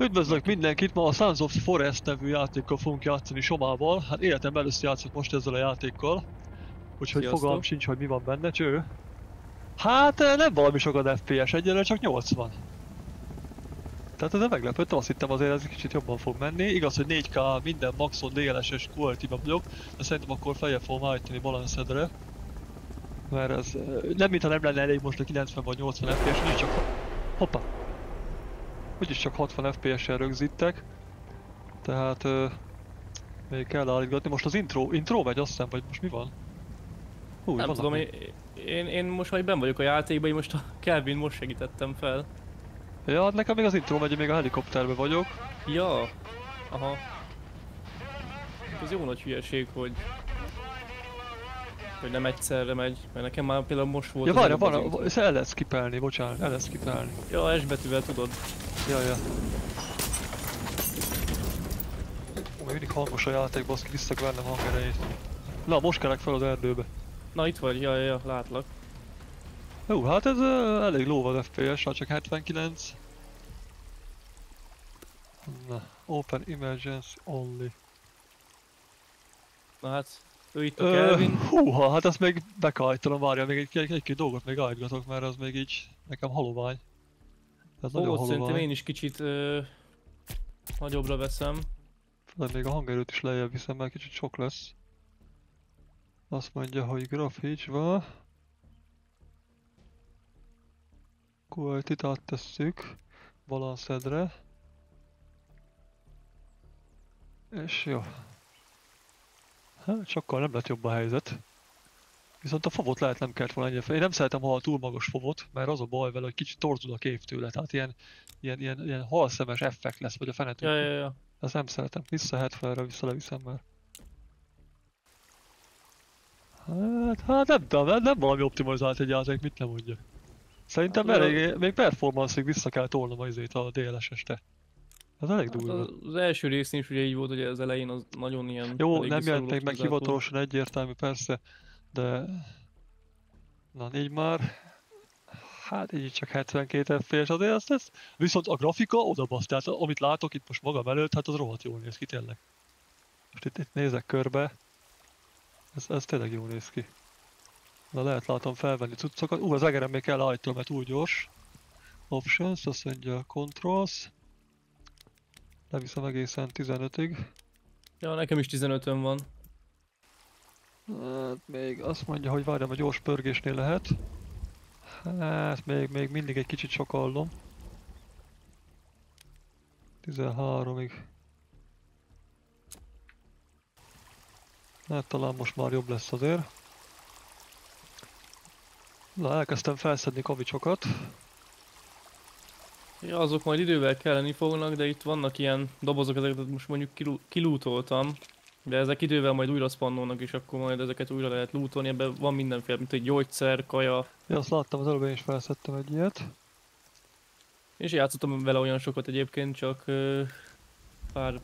Üdvözlök mindenkit, ma a Sons of Forest nevű játékkal fogunk játszani Somával. Hát életem először játszott most ezzel a játékkal. Úgyhogy Sziasztok. fogalm sincs, hogy mi van benne, cső. Hát eh, nem valami sokat FPS, egyelőre csak 80. Tehát ezzel meglepődtem, azt hittem azért ez kicsit jobban fog menni. Igaz, hogy 4K minden maxon DLSS quality vagyok, de szerintem akkor feljebb fogom állítani balancedre. Mert ez eh, nem mintha nem lenne elég most a 90 vagy 80 FPS, úgyis csak... Hoppa! Úgyis csak 60 FPS-sel rögzítek. Tehát... Ö, még kell állítgatni. Most az intro, intro megy azt hiszem, vagy most mi van? Hú, Nem tudom, én, én, én most majd ben vagyok a játékban, én most a Kelvin most segítettem fel. Ja, hát nekem még az intro megy, még a helikopterbe vagyok. Ja, aha. Ez jó nagy hülyeség, hogy hogy nem egyszerre megy, mert nekem már például most volt Ja, várja, van, ezt el lehet skipelni, bocsánat, el lehet skipelni. Ja, S betűvel tudod. Ja, ja. Ó, mindig hangos a játék, baszki, visszak bennem hangerejét. Na, most kelek fel az erdőbe. Na itt vagy, ja, ja, ja látlak. Jó, hát ez uh, elég ló az FPS, hát csak 79. Na, open emergency only. Na hát, ő itt a Kelvin. húha, hát azt még be kell állítanom, várja, még egy, egy, egy-két dolgot még állítgatok, mert az még így nekem halovány. Ez nagyon Ó, szerintem halovány. én is kicsit ö, nagyobbra veszem. De még a hangerőt is lejjebb viszem, mert kicsit sok lesz. Azt mondja, hogy graphics van. Quality-t áttesszük balancedre. És jó. Hát, sokkal nem lett jobb a helyzet. Viszont a fovot lehet nem kellett volna ennyire fel. Én nem szeretem, ha a túl magas fovot, mert az a baj vele, hogy kicsit torzul a kép tőle. Tehát ilyen, ilyen, ilyen, ilyen halszemes effekt lesz, vagy a fene Ja, ja, ja. Ezt nem szeretem. Vissza 70-re, vissza leviszem már. Hát, hát nem tudom, nem, valami optimalizált egy játék, mit nem mondja. Szerintem Hát, elég, még performance-ig vissza kell tolnom az izét a DLSS-te. Ez elég Hát durva. az, az első részén is ugye így volt, hogy az elején az nagyon ilyen... Jó, nem jelent visszavonult még meg hivatalosan egyértelmű, persze, de... Na, így már... Hát így csak 72 FPS azért azt ez. Viszont a grafika oda basz, tehát amit látok itt most magam előtt, hát az rohadt jól néz ki tényleg. Most itt, itt nézek körbe. Ez, ez tényleg jól néz ki. Na lehet látom felvenni cuccokat. Ú, az egerem még kell állítom, mert túl gyors. Options, azt mondja controls. Leviszem egészen 15-ig. Ja, nekem is 15-ön van. Hát még azt mondja, hogy várjam, a gyors pörgésnél lehet. Hát még, még mindig egy kicsit sokallom. 13-ig. Hát talán most már jobb lesz azért. Na, elkezdtem felszedni kavicsokat. Ja, azok majd idővel kelleni fognak, de itt vannak ilyen dobozok, ezeket most mondjuk kilú- kilútoltam. De ezek idővel majd újra spannolnak, és akkor majd ezeket újra lehet lootolni. Ebben van mindenféle, mint egy gyógyszer, kaja. Ja, azt láttam, az előbb én is felszedtem egy ilyet. És játszottam vele olyan sokat egyébként, csak ö, pár,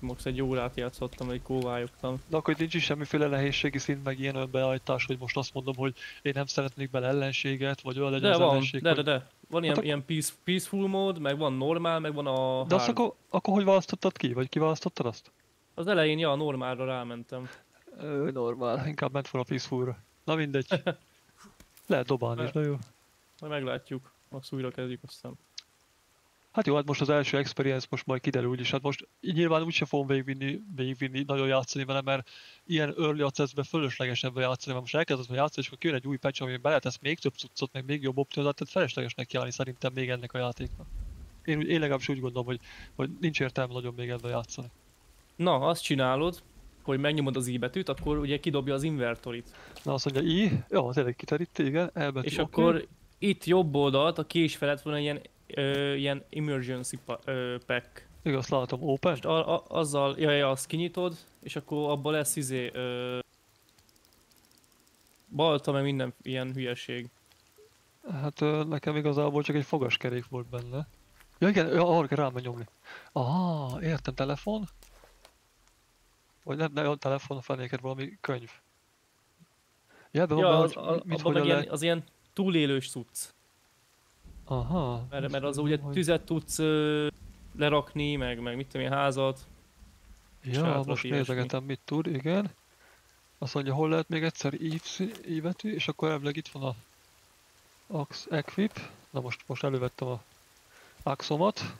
max egy órát játszottam, egy kóvályogtam. De akkor nincs is semmiféle nehézségi szint, meg ilyen önbeállítás, hogy most azt mondom, hogy én nem szeretnék bele ellenséget, vagy olyan legyen De az van, ellenség, de, de, de. Van ilyen, ak- ilyen peace, peaceful mód, meg van normál, meg van a De azt hard. akkor, akkor hogy választottad ki? Vagy kiválasztottad azt? Az elején, ja, a normálra rámentem. Ö, normál, inkább ment volna peacefulra. Na mindegy. Lehet dobálni is, de jó. Majd meglátjuk. Max újra kezdjük aztán. Hát jó, hát most az első experience most majd kiderül úgyis. Hát most nyilván úgyse fogom végigvinni, végigvinni, nagyon játszani vele, mert ilyen early access-ben fölöslegesebb játszani, mert most elkezdett játszani, és akkor kijön egy új patch, amiben beletesz még több cuccot, meg még jobb optimalizált, tehát feleslegesnek kiállni szerintem még ennek a játéknak. Én, én legalábbis úgy gondolom, hogy, hogy nincs értelme nagyon még ebben játszani. Na, azt csinálod, hogy megnyomod az i betűt, akkor ugye kidobja az inventorit. Na azt mondja, i, jó, tényleg kiteríti, igen, elbetű, És oké. akkor itt jobb oldalt a kés felett van egy ilyen, ö, ilyen emergency pa, ö, pack. Igaz, látom, open. Most a, a, azzal, ja, ja, azt kinyitod, és akkor abban lesz izé, ö, balta, meg minden ilyen hülyeség. Hát ö, nekem igazából csak egy fogaskerék volt benne. Ja igen, ja, arra kell rám nyomni. Ah, értem, telefon? Vagy nem, nem telefon, fenéket valami könyv. Ja, ebben Ja, az, a, abban meg hogyan ilyen, az ilyen túlélős cucc. Aha. Mert, mert az ugye hogy- tüzet tudsz ö, lerakni, meg, meg mit tudom én, házat. Ja, most nézegetem, mit tud, igen. Azt mondja, hol lehet még egyszer I, betű, és akkor elvileg itt van a Ax Equip. Na most, most elővettem a Axomat.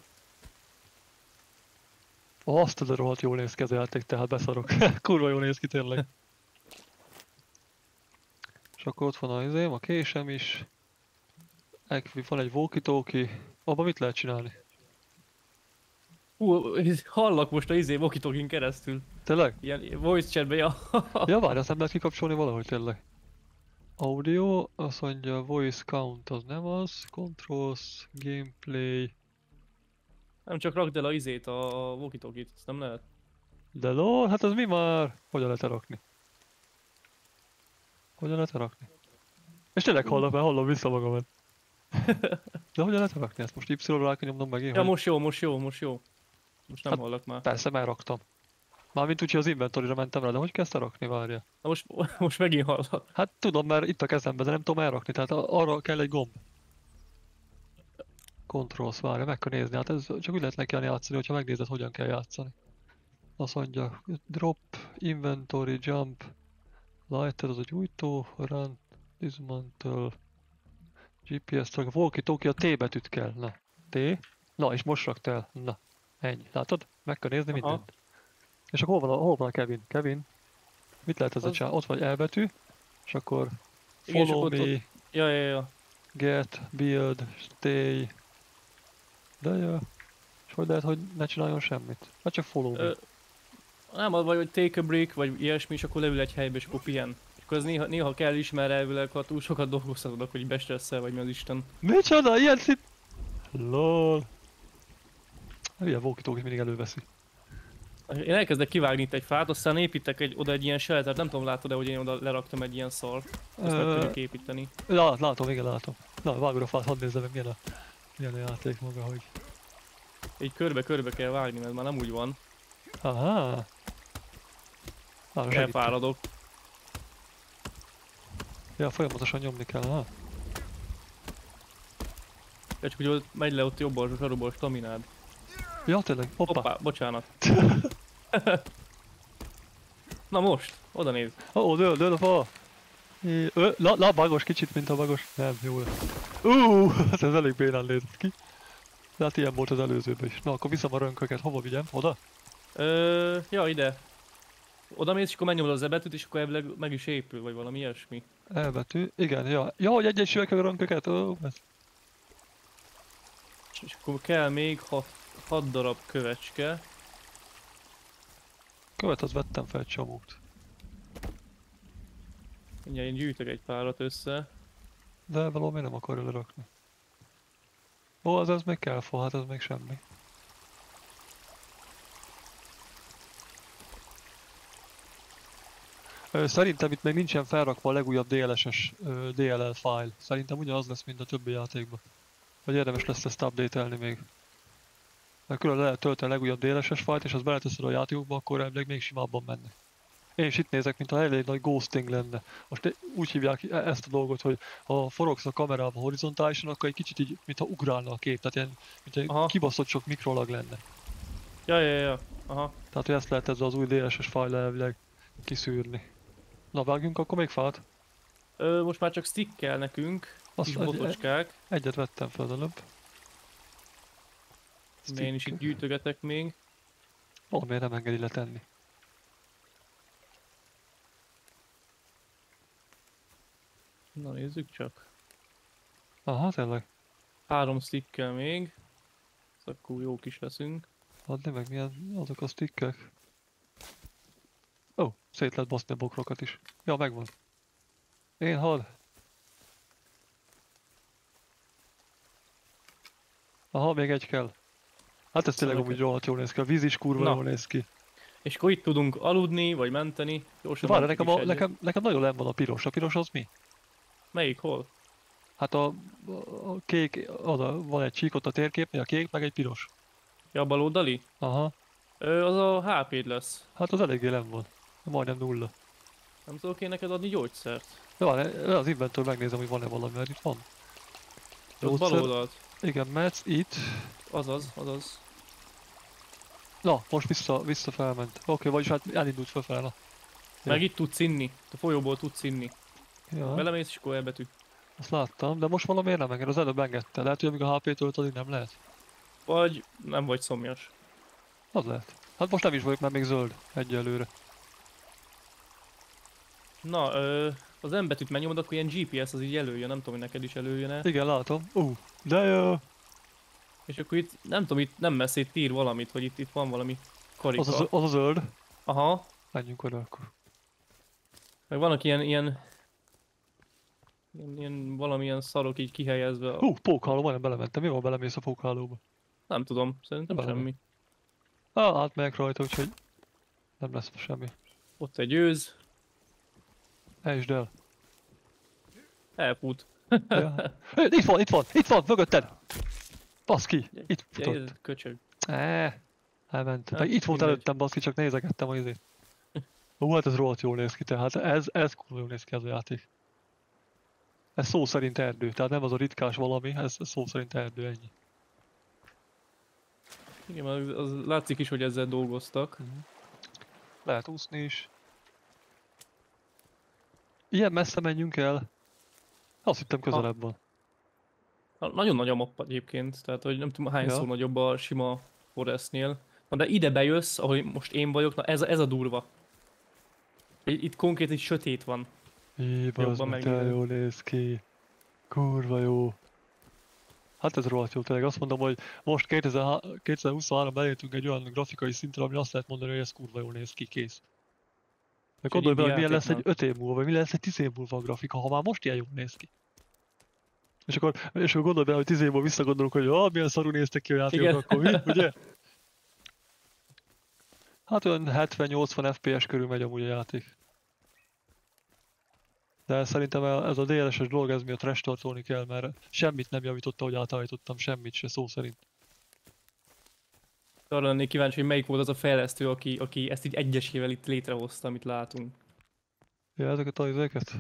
Azt a rohadt jól néz ki ez a játék, tehát beszarok. Kurva jól néz ki tényleg. És akkor ott van a izém, a késem is. Equip, van egy walkie-talkie. Abban mit lehet csinálni? Hú, hallak most a izé walkie keresztül. Tényleg? Ilyen voice chatbe, ja. Ja, várj, azt nem lehet kikapcsolni valahogy tényleg. Audio, azt mondja voice count az nem az, controls, gameplay, Nem csak rakd el a izét, a walkie ezt nem lehet. de lol, hát az mi már? Hogyan lehet rakni? Hogyan lehet rakni? És tényleg hallom, mert hallom vissza magamat. De hogyan lehet rakni ezt? Most Y-ról rá kell nyomnom megint? Ja, hogy- most jó, most jó, most jó. Most nem Hát- hallak már. Persze, megraktam. Mármint úgy, hogy az inventory-ra mentem rá, de hogy kezdte rakni, várja? Na most, most megint hallak. Hát tudom, mert itt a kezemben, de nem tudom elrakni, tehát arra kell egy gomb. Controls, várja, meg kell nézni, hát ez csak úgy lehet neki játszani, hogyha megnézed, hogyan kell játszani. Azt mondja, drop, inventory, jump, lighter az a gyújtó, run, dismantle, GPS track, walkie-talkie, a T betűt kell, na, T, na és most rakt el, na, ennyi, látod? Meg kell nézni Aha. mindent. És akkor hol van a, hol van a Kevin? Kevin? Mit lehet ez a Az- csá? Ott vagy elbetű, és akkor Igen, follow akkor me, ott- Ja, ja, ja. get, build, stay. De jó. És hogy lehet, hogy ne csináljon semmit? Hát csak follow me. Ö, Nem, az vagy, hogy take a break, vagy ilyesmi, és akkor leül egy helybe, és akkor pihen. És akkor ez néha, néha kell is, mert elvileg, ha túl sokat dolgoztatod, akkor így bestresszel, vagy mi az Isten. Micsoda, ilyen szint... LOL. Ilyen walkie mindig előveszi. Én elkezdek kivágni itt egy fát, aztán építek egy, oda egy ilyen sheltert, nem tudom látod-e, hogy én oda leraktam egy ilyen szar. Meg Ö, tudjuk építeni. Lát, látom, igen, látom. Na, vágod a fát, hadd nézzem meg milyen a, milyen a játék maga, hogy... Így körbe-körbe kell vágni, mert már nem úgy van. Aha. Elfáradok. Ja, folyamatosan nyomni kell, ha? De csak hogy megy le ott jobb a sarokba a staminád. Ja, tényleg, hoppá. Hoppá, bocsánat. Na most, oda néz. Ó, oh, dől, dől a fa! Ö, la, la, bagos, kicsit, mint a bagos. Nem, jó lesz. Ú, hát ez elég bénán nézett ki. De hát ilyen volt az előzőben is. Na, akkor viszem a rönköket. Hova vigyem? Oda? Ö, ja, ide. Oda mész, és akkor megnyomod az ebetűt, és akkor elvileg meg is épül, vagy valami ilyesmi. Elbetű. Igen, ja. Ja, hogy egyesülök a rönköket. Ó, ez. És, akkor kell még 6 darab kövecske. Követ, az vettem fel egy csomót. Mindjárt én gyűjtök egy párat össze. De valami nem akarja lerakni. Ó, az ez még kell fa, hát ez még semmi. Szerintem itt még nincsen felrakva a legújabb DLSS DLL file. Szerintem ugyanaz lesz, mint a többi játékban. Vagy érdemes lesz ezt update-elni még. Mert külön le lehet tölteni a legújabb DLSS fájlt, és az beleteszed a játékokba, akkor elvileg még simábban menne. Én is itt nézek, mintha elég nagy ghosting lenne. Most úgy hívják e- ezt a dolgot, hogy ha forogsz a kamerába horizontálisan, akkor egy kicsit így, mintha ugrálna a kép, tehát ilyen, mint egy Aha. kibaszott sok mikrolag lenne. Ja, ja, ja. Aha. Tehát, hogy ezt lehet ezzel az új DLSS fájl elvileg kiszűrni. Na, vágjunk akkor még fát? Ö, most már csak stick kell nekünk. Azt Kis egy, botocskák. egyet vettem fel előbb. De én is itt gyűjtögetek még. Valamiért nem engedi letenni. Na nézzük csak. Aha, tényleg. Három stick kell még. Ez akkor jók is leszünk. Adni meg milyen azok a stickek. Szét lehet baszni a bokrokat is. Ja, megvan. Én hal. Aha, még egy kell. Hát ez tényleg Szóval amúgy rohadt jól néz ki. A víz is kurva Na. jól néz ki. És akkor itt tudunk aludni, vagy menteni. Gyorsan várj, nekem, a, nekem, nekem nagyon nem van a piros. A piros az mi? Melyik, hol? Hát a, a kék, az a, van egy csík ott a térképnél, a kék, meg egy piros. Ja, a baloldali? Aha. Ö, az a HP-d lesz. Hát az eléggé nem van. Majdnem nulla. Nem tudok én neked adni gyógyszert. Várj, az inventor megnézem, hogy van-e valami, mert itt van. Ott bal oldalt. Igen, metsz itt. Azaz, azaz. Na, most vissza, vissza felment. Oké, okay, vagyis hát elindult felfele. na. Ja. Meg itt tudsz inni. A folyóból tudsz inni. Ja, Belemész és akkor elbetű. azt láttam, de most valamiért nem enged, az előbb engedte. Lehet, hogy amíg a HP tölt, addig nem lehet. Vagy nem vagy szomjas. Az lehet. Hát most nem is vagyok, mert még zöld egyelőre. Na, ö, az M betűt megnyomod, akkor ilyen GPS az így előjön, nem tudom, hogy neked is előjön-e. Igen, látom. Ú, uh, de jó. És akkor itt, nem tudom, itt nem messze itt ír valamit, hogy itt, itt van valami karika. Az az a zöld. Aha, Menjünk oda akkor. meg vannak ilyen, ilyen, ilyen, ilyen valamilyen szarok így kihelyezve. Hú, uh, pókháló, majdnem belementem. Mi van, belemész a pókhálóba? Nem tudom, szerintem Valami. semmi. Ah, átmegyek rajta, úgyhogy nem lesz semmi. Ott egy őz, Ejtsd el. elfut. Ja. Itt van, itt van, itt van, mögötted! Baszki, itt Ja, futott. ez köcsög. Eh, elment. Hát, itt volt előttem, baszki, csak nézegettem a izét. Hú, hát ez rohadt jól néz ki, tehát ez, ez kurva jól néz ki ez a játék. Ez szó szerint erdő, tehát nem az a ritkás valami, ez szó szerint erdő, ennyi. Igen, az, az látszik is, hogy ezzel dolgoztak. Lehet úszni is. Ilyen messze menjünk el. Azt hittem közelebb van. Na- Nagyon nagy a mappa egyébként, tehát hogy nem tudom hányszor Ja. nagyobb a sima Forestnél. Na de ide bejössz, ahol most én vagyok, na ez, a- ez a durva. Itt itt konkrét egy sötét van. Bazd Jobban meg, jól néz ki. Kurva jó. Hát ez rohadt jó, tényleg azt mondom, hogy most 2000 2023 elértünk egy olyan grafikai szintre, ami azt lehet mondani, hogy ez kurva jól néz ki, kész. De gondolj bele, hogy milyen lesz egy játéknak. 5 év múlva, vagy mi lesz egy 10 év múlva a grafika, ha már most ilyen jól néz ki. És akkor, és akkor gondolj bele, hogy 10 év múlva visszagondolunk, hogy ah, milyen szarú néztek ki a játékok, akkor mi, ugye? Hát olyan 70-80 FPS körül megy amúgy a játék. De szerintem ez a DLS-es dolog, ez miatt restartolni kell, mert semmit nem javította, hogy átállítottam, semmit se szó szerint. Arra lennék kíváncsi, hogy melyik volt az a fejlesztő, aki, aki ezt így egyesével itt létrehozta, amit látunk. Ja, ezeket a izéket?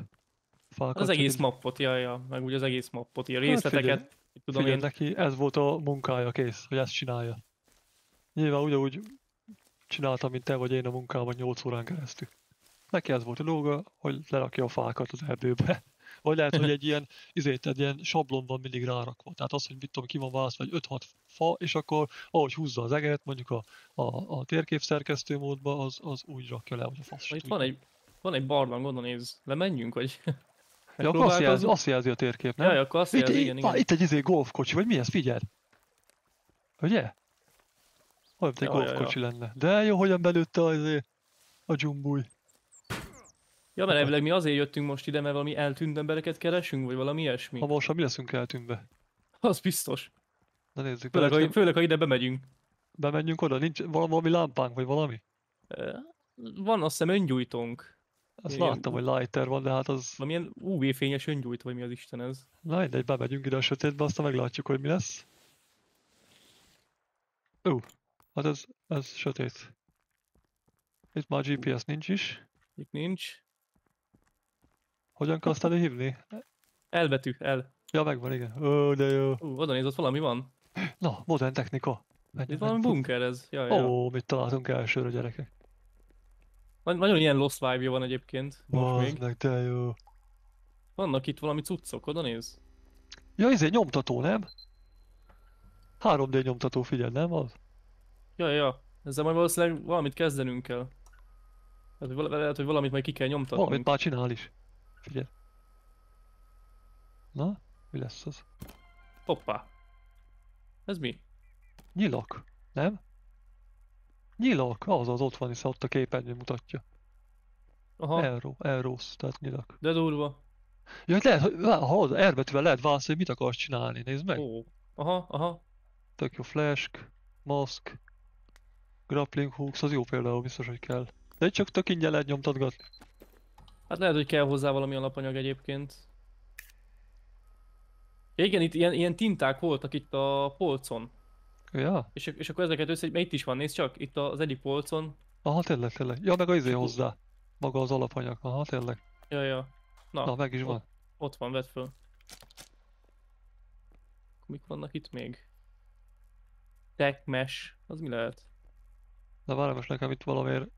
Fákat Az egész így- mappot, ja, ja, meg úgy az egész mappot, így a Hát részleteket, figyelj, mit tudom Figyelj, én. neki ez volt a munkája kész, hogy ezt csinálja. Nyilván ugyanúgy csináltam, mint te vagy én a munkában 8 órán keresztül. Neki ez volt a dolga, hogy lerakja a fákat az erdőbe. Vagy lehet, hogy egy ilyen, izét, egy ilyen sablon van mindig rárakva. Tehát az, hogy mit tudom, ki van választva, vagy 5-6 fa, és akkor ahogy húzza az eget, mondjuk a, a, a térkép szerkesztő módba, az, az úgy rakja le, hogy a fasz. Itt van egy, van egy barlang, oda néz. Lemenjünk, vagy? Ja, akkor azt jelzi, azt jelzi a térkép, nem? Ja, ja, akkor azt Itt, jelzi, itt, igen, igen, itt egy izé golfkocsi, vagy mi ez? Figyeld! Ugye? Olyan, mint egy golfkocsi lenne. De jó, hogyan belőtte az izé, a dzsumbúj. Ja, mert elvileg mi azért jöttünk most ide, mert valami eltűnt embereket keresünk, vagy valami ilyesmi. Ha mi leszünk eltűnve. Az biztos. Na nézzük, Főleg, ha, főleg, ha ide bemegyünk. bemenjünk oda, nincs val- valami lámpánk, vagy valami? Van azt hiszem öngyújtónk. Azt Igen. láttam, hogy lighter van, de hát az... Valamilyen UV-fényes öngyújtó, vagy mi az Isten ez. Na mindegy, bemegyünk ide a sötétbe, aztán meglátjuk, hogy mi lesz. Ó, hát ez, ez sötét. Itt már GPS nincs is. Itt nincs. Hogyan kell azt hívni? Elbetű, el. Ja, megvan, igen. Ó, de jó. Ú, oda néz, ott valami van. Na, modern technika. Menjünk, Itt valami bunker ez. Ja, ja. Ó, mit találtunk elsőre, gyerekek. Na- Nagyon ilyen lost vibe van egyébként. Most még. meg, de jó. Vannak itt valami cuccok, oda néz. Ja, izé, nyomtató, nem? 3D nyomtató, figyelj, nem az? Ja, ja. Ezzel majd valószínűleg valamit kezdenünk kell. Vala- lehet, hogy valamit majd ki kell nyomtatnunk. Valamit már csinál is. Figyelj. Na, mi lesz az? Hoppá. Ez mi? Nyilak, nem? Nyilak, az az ott van, hiszen ott a képernyő mutatja. Aha, Euro, Euros, tehát nyilak. de durva. Ja, lehet, ha az R betűvel lehet választani, hogy mit akarsz csinálni, nézd meg. Ó. Aha, aha. Tök jó flash, mask, grappling hooks, az jó például, biztos, hogy kell. De csak tök ingyen lehet nyomtatgatni. Hát lehet, hogy kell hozzá valami alapanyag egyébként. Igen, itt ilyen, ilyen tinták voltak itt a polcon. Ja? És, és akkor ezeket össze, mert itt is van, nézd csak, itt az egyik polcon. Aha, tényleg, tényleg. Ja, meg a izé Csak- hozzá. Maga az alapanyag. Aha, tényleg. Ja, ja. Na, Na, meg is van. ott van, vedd föl. Mik vannak itt még? Tech mesh, az mi lehet? De várj most nekem itt valamiért...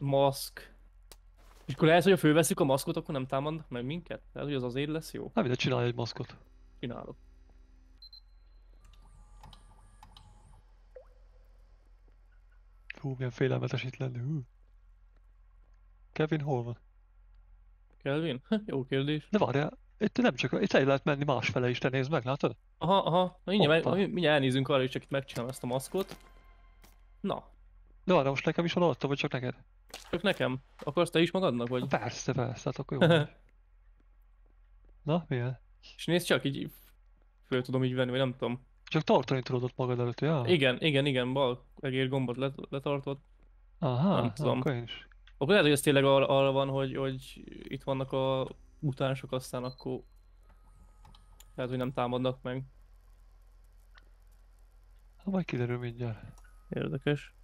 Maszk. És akkor lehet, hogy ha fölveszük a maszkot, akkor nem támadnak meg minket? Lehet, hogy az azért lesz jó? Nem ide csinálj egy maszkot. Csinálok. Hú, milyen félelmetes itt lenni. Hú. Kevin hol van? Kelvin? Jó kérdés. De várjál, itt nem csak, itt el lehet menni másfele is, te nézd meg, látod? Aha, aha. Na, mindjárt, meg, mindjárt elnézünk arra, és csak itt megcsinálom ezt a maszkot. Na, De várjál, most nekem is van alatta, vagy csak neked? Csak nekem. Akarsz te is magadnak, vagy? Persze, persze, hát akkor jó. Na, milyen? És nézd csak, így föl tudom így venni, vagy nem tudom. Csak tartani tudod ott magad előtt, ja? Igen, igen, igen, bal egér gombot let, letartod. Aha, nem tudom. akkor én is. Akkor lehet, hogy ez tényleg arra, arra van, hogy, hogy itt vannak a mutánsok, aztán akkor lehet, hogy nem támadnak meg. Ha majd kiderül mindjárt. Érdekes.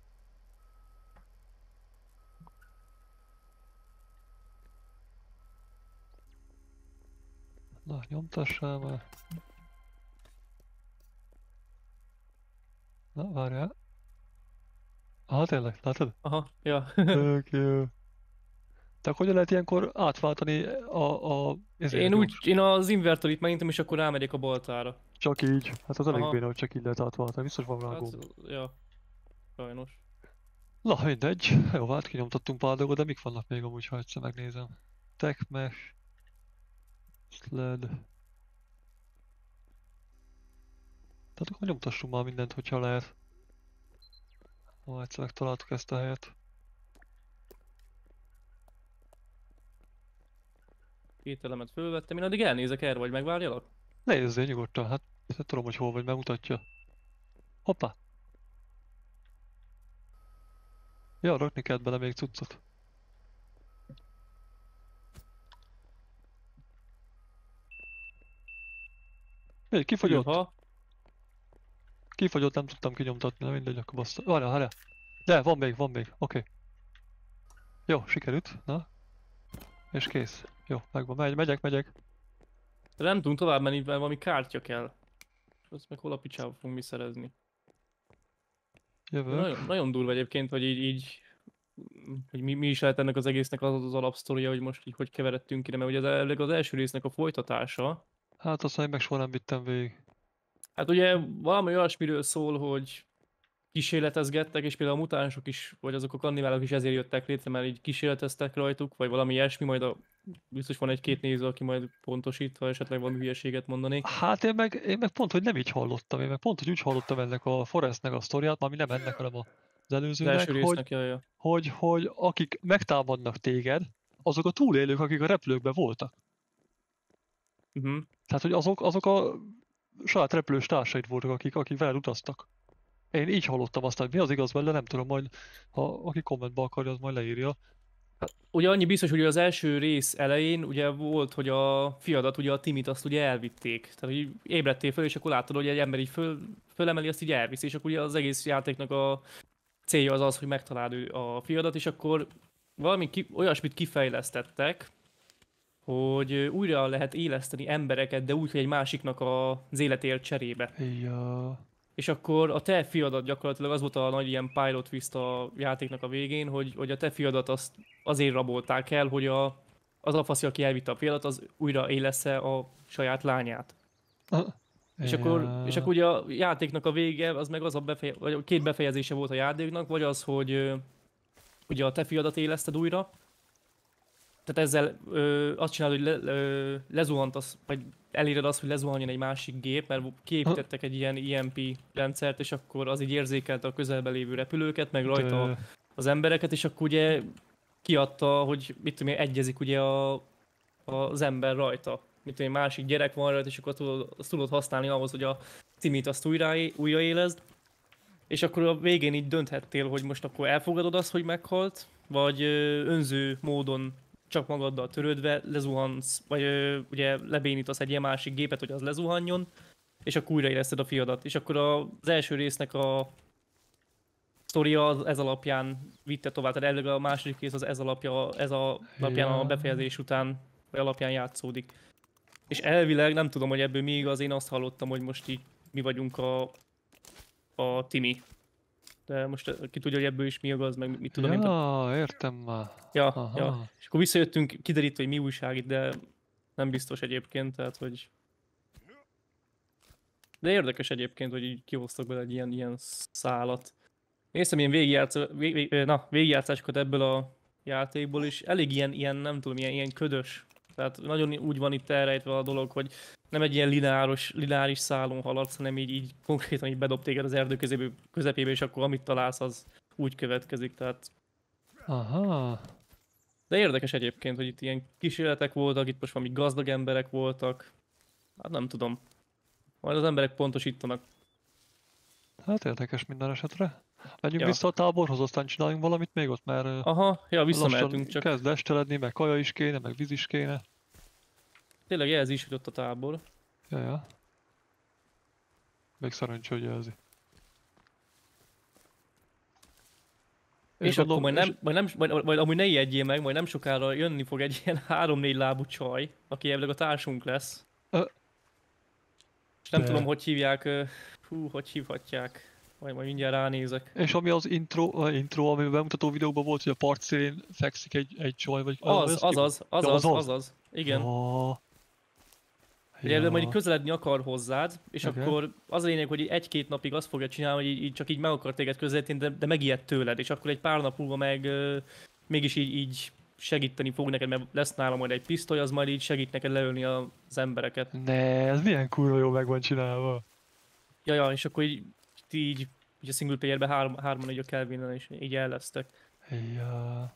Na, nyomtassál már. Na, várjál. Aha, tényleg, látod? Aha, ja. Tök jó. De hogyan lehet ilyenkor átváltani a... a én úgy, én az invertorit megintem, és akkor rámegyek a baltára. Csak így. Hát az elég béna, hogy csak így lehet átváltani. Biztos van rá Hát, ja. Sajnos. Na, mindegy. Jó, hát kinyomtattunk pár dolgot, de mik vannak még amúgy, ha egyszer megnézem. Tech mesh. Sled. Tehát akkor nyomtassunk már mindent, hogyha lehet. Ma egyszer megtaláltuk ezt a helyet. Két elemet fölvettem, én addig elnézek erre, vagy megvárjalak? Nézzél nyugodtan, hát nem tudom, hogy hol vagy, megmutatja. Hoppá! Ja, rakni kellett bele még cuccot. Még kifogyott, Ha? kifogyott, nem tudtam kinyomtatni, na mindegy, akkor bassza. Várjál, várjál. De, van még, van még, oké. Jó, sikerült, na. És kész. Jó, megvan, megy, megyek, megyek. De nem tudunk tovább menni, mert valami kártya kell. És azt meg hol a picsába fogunk mi szerezni. Jövök. Nagyon, nagyon durva egyébként, hogy így, így hogy mi, mi is lehet ennek az egésznek az az alapsztoria, hogy most így hogy keveredtünk ide, mert ugye az, az első résznek a folytatása, Hát azt meg soha nem vittem végig. hát ugye valami olyasmiről szól, hogy kísérletezgettek, és például a mutánsok is, vagy azok a kannibálok is ezért jöttek létre, mert így kísérleteztek rajtuk, vagy valami ilyesmi, majd a, biztos van egy-két néző, aki majd pontosít, ha esetleg valami hülyeséget mondanék. Hát én meg, én meg pont, hogy nem így hallottam, én meg pont, hogy úgy hallottam ennek a Forestnek a sztoriát, már mi nem ennek, hanem a- az Az előzőnek, első hogy, résznek, jaj, jaj. hogy, hogy akik megtámadnak téged, azok a túlélők, akik a repülőkben voltak. Uh-huh. Tehát, hogy azok, azok a saját repülős társaid voltak, akik, akik veled utaztak. Én így hallottam azt, hogy mi az igaz belőle, nem tudom, majd ha aki kommentbe akarja, az majd leírja. Ugye annyi biztos, hogy az első rész elején ugye volt, hogy a fiadat, ugye a Timit azt ugye elvitték. Tehát, hogy ébredtél föl, és akkor láttad, hogy egy ember így föl, fölemeli, azt így elviszi, és akkor ugye az egész játéknak a célja az az, hogy megtaláld a fiadat, és akkor valami ki, olyasmit kifejlesztettek, hogy újra lehet éleszteni embereket, de úgy, hogy egy másiknak az életért cserébe. Ja. És akkor a te fiadat gyakorlatilag az volt a nagy ilyen pilot twist a játéknak a végén, hogy, hogy a te fiadat azt azért rabolták el, hogy a, az a faszi, aki elvitte a fiadat, az újra élesse a saját lányát. És, akkor, és akkor ugye a játéknak a vége, az meg az a befeje, vagy két befejezése volt a játéknak, vagy az, hogy ugye a te fiadat éleszted újra, tehát ezzel ö, azt csinálod, hogy le, ö, lezuhantasz, vagy eléred azt, hogy lezuhanjon egy másik gép, mert kiépítettek egy ilyen IMP rendszert, és akkor az így érzékelte a közelben lévő repülőket, meg rajta De- az embereket, és akkor ugye kiadta, hogy mit tudom én, egyezik ugye a, az ember rajta. Mit tudom én, másik gyerek van rajta, és akkor tudod, azt tudod használni ahhoz, hogy a cimit azt újra, újraélezd. És akkor a végén így dönthettél, hogy most akkor elfogadod azt, hogy meghalt, vagy önző módon csak magaddal törődve lezuhansz, vagy ö, ugye lebénítasz egy ilyen másik gépet, hogy az lezuhanjon, és akkor újraéleszted a fiadat. És akkor az első résznek a sztoria ez alapján vitte tovább, tehát elvileg a második rész az ez alapja, ez a alapján Ja. a befejezés után, vagy alapján játszódik. És elvileg nem tudom, hogy ebből mi igaz, én azt hallottam, hogy most így mi vagyunk a, a Timi. De most eh, ki tudja, hogy ebből is mi a gaz, meg mit tudom én. Ja, értem már. Ja, Aha. ja. És akkor visszajöttünk, kiderítve, hogy mi újság itt, de nem biztos egyébként, tehát hogy... De érdekes egyébként, hogy így kihoztak bele egy ilyen, ilyen szálat. Néztem ilyen végigjátsz, vég, vég, na, végigjátszásokat ebből a játékból is, elég ilyen, ilyen nem tudom, ilyen, ilyen ködös. Tehát nagyon úgy van itt elrejtve a dolog, hogy nem egy ilyen lineáros, lineáris szálon haladsz, hanem így, így konkrétan így bedob téged az erdő közéből, közepébe, és akkor amit találsz, az úgy következik. Tehát Aha. de érdekes egyébként, hogy itt ilyen kísérletek voltak, itt most valami gazdag emberek voltak. Hát nem tudom. Majd az emberek pontosítanak. Hát érdekes minden esetre. Menjünk Ja. vissza a táborhoz, aztán csináljunk valamit még ott, mert Aha, ja, visszamehetünk, csak kezd esteledni, meg kaja is kéne, meg víz is kéne. tényleg jelzi is, hogy ott a tábor. Ja, ja. Még szerencsé, hogy jelzi. És, akkor gondolom- majd nem, majd nem, majd, majd amúgy ne ijedjél meg, majd nem sokára jönni fog egy ilyen három-négy lábú csaj, aki elvileg a társunk lesz. Ö. És nem De. tudom, hogy hívják, hú, hogy hívhatják. Majd, majd mindjárt ránézek. És ami az intro, a intro, ami a bemutató videóban volt, hogy a part szélén fekszik egy, egy csaj, vagy Az, az, az, az, az, az, az az. Igen. Oh. Ugye ja. majd közeledni akar hozzád, és Oké. akkor az a lényeg, hogy egy-két napig azt fogja csinálni, hogy így, csak így meg akar téged közelíteni, de, de megijed tőled, és akkor egy pár nap múlva meg ö, mégis így, így segíteni fog neked, mert lesz nála majd egy pisztoly, az majd így segít neked leölni az embereket. Ne, ez milyen kurva jó meg van csinálva. Ja, ja, és akkor így, ti így, a single playerben három, hárman így a kelvin és így el lesztek. Ja.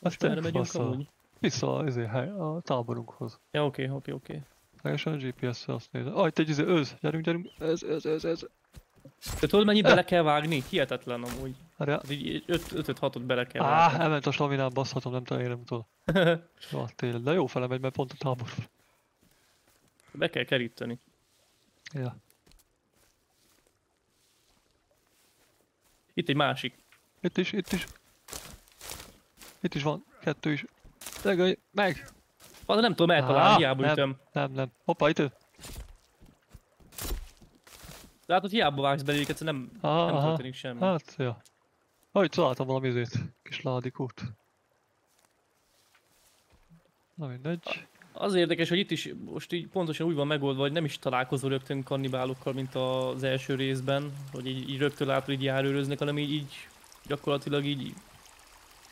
Most tényleg megyünk fasza. amúgy? Vissza az izé, a táborunkhoz. Ja, oké, oké, oké. Teljesen a GPS-szel azt nézem. Ah, itt egy izé, őz, gyerünk, gyerünk, ez, ez, ez, ez. De tudod mennyit bele kell vágni? Hihetetlen amúgy. Várjál. Hát így 5-6-ot bele kell Á, vágni. elment a slaminán, baszhatom, nem tudom, érem utol. Ja, tényleg, de jó fele megy, mert pont a tábor. Be kell keríteni. Ja. Itt egy másik. Itt is, itt is. Itt is van, kettő is. Tegaj, meg! Az nem tudom eltalálni, hiába nem. ütöm. Nem, nem. Hoppá, itt ő. De hát ott hiába vágsz belőlük, egyszerűen nem, Aha, nem történik semmi. Hát, ja. Ah, itt találtam valami izét. Kis ládikót. Na mindegy. Az érdekes, hogy itt is most így pontosan úgy van megoldva, hogy nem is találkozol rögtön kannibálokkal, mint az első részben, hogy így, így rögtön látod, hogy járőröznek, hanem így, így gyakorlatilag így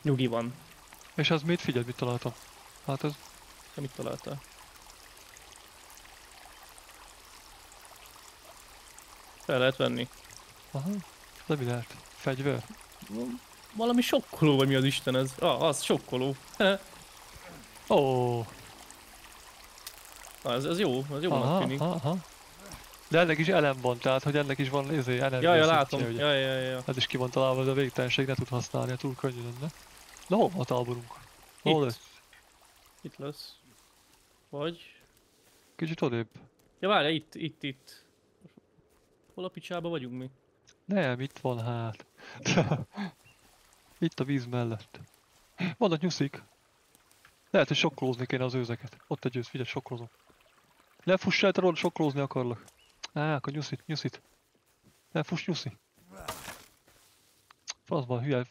nyugi van. És ez mit? Figyelj, mit találtam. Hát ez... Nem mit találtál? Fel lehet venni. Aha. De mi lehet? Fegyver? Valami sokkoló, vagy mi az Isten ez? Ah, az sokkoló. Ó, oh, Na, ez, ez jó, ez jónak aha, tűnik. aha. De ennek is elem van, tehát hogy ennek is van izé, energia Ja, ja, látom. ugye. Ja, ja, ja. Ez is ki van találva, de a végtelenség ne tud használni, túl könnyű lenne. Na hol van a táborunk? Hol Itt. lesz? Itt lesz. Vagy... Kicsit odébb. Ja, várj, itt, itt, itt. Hol a picsába vagyunk mi? Nem, itt van hát. itt a víz mellett. Vannak nyuszik. Lehet, hogy sokkolózni kéne az őzeket. Ott egy őz, figyelj, sokkolozom. Ne fuss el, te róla, sokkolózni akarlak. Á, akkor nyuszit, nyuszit. Ne fuss, nyuszi. Francban, hülye.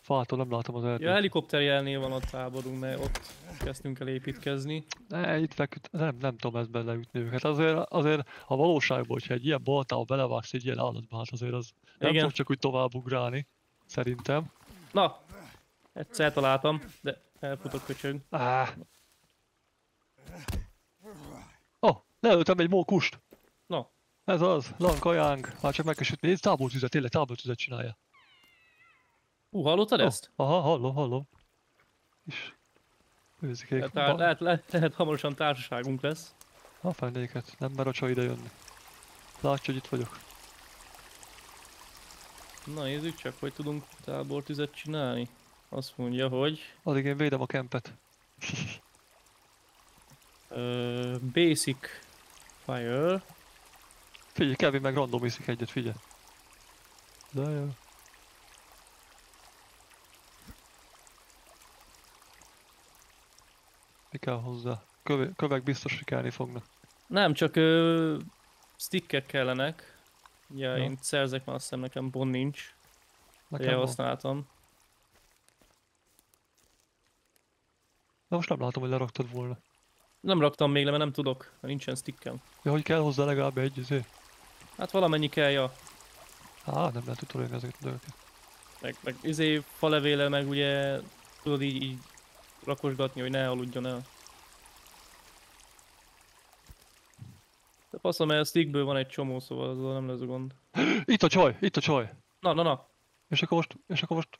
Fától nem látom az erdőt. Ja, helikopterjelnél van a táborunk, mert ott kezdtünk el építkezni. Ne, itt feküdt, nem, nem tudom ezt beleütni őket. Azért, azért a valóságban, hogyha egy ilyen baltába belevágsz egy ilyen állatba, hát azért az nem Igen. fog csak úgy tovább ugrálni. Szerintem. Na! Egyszer találtam, de elfutok köcsög. Á. Oh, leöltem egy mókust. Na, Ez az, lankajánk. Már csak meg kell sütni. Ez tábortüzet, tényleg tábortüzet csinálja. hú, hallottad Ó, ezt? Aha, hallom, hallom. És őzik Lehet, lehet, lehet, lehet, lehet hamarosan társaságunk lesz. A fenéket, nem mer a csaj ide jönni. Látja, hogy itt vagyok. Na nézzük csak, hogy tudunk tábortüzet csinálni. Azt mondja, hogy Addig én védem a kempet. uh, Basic Fire. Figyelj, Kevin meg random iszik egyet, figyelj. De jó. Mi kell hozzá? Köve, kövek biztos, kellni fognak. Nem, csak uh, stickek kellenek. Ja, Ja. én szerzek, mert azt hiszem nekem pont nincs. Nekem használtam. De most nem látom, hogy leraktad volna. Nem raktam még le, mert nem tudok, mert nincsen stickem. Ja, hogy kell hozzá legalább egy izé. Hát valamennyi kell, ja. Á, nem lehet utolérni ezeket a dolgokat. Meg, meg izé falevéle, meg ugye tudod így, így rakosgatni, hogy ne aludjon el. De faszom, mert a stickből van egy csomó, szóval azzal nem lesz gond. Itt a csaj, itt a csaj. Na, na, na, És akkor most, és akkor most...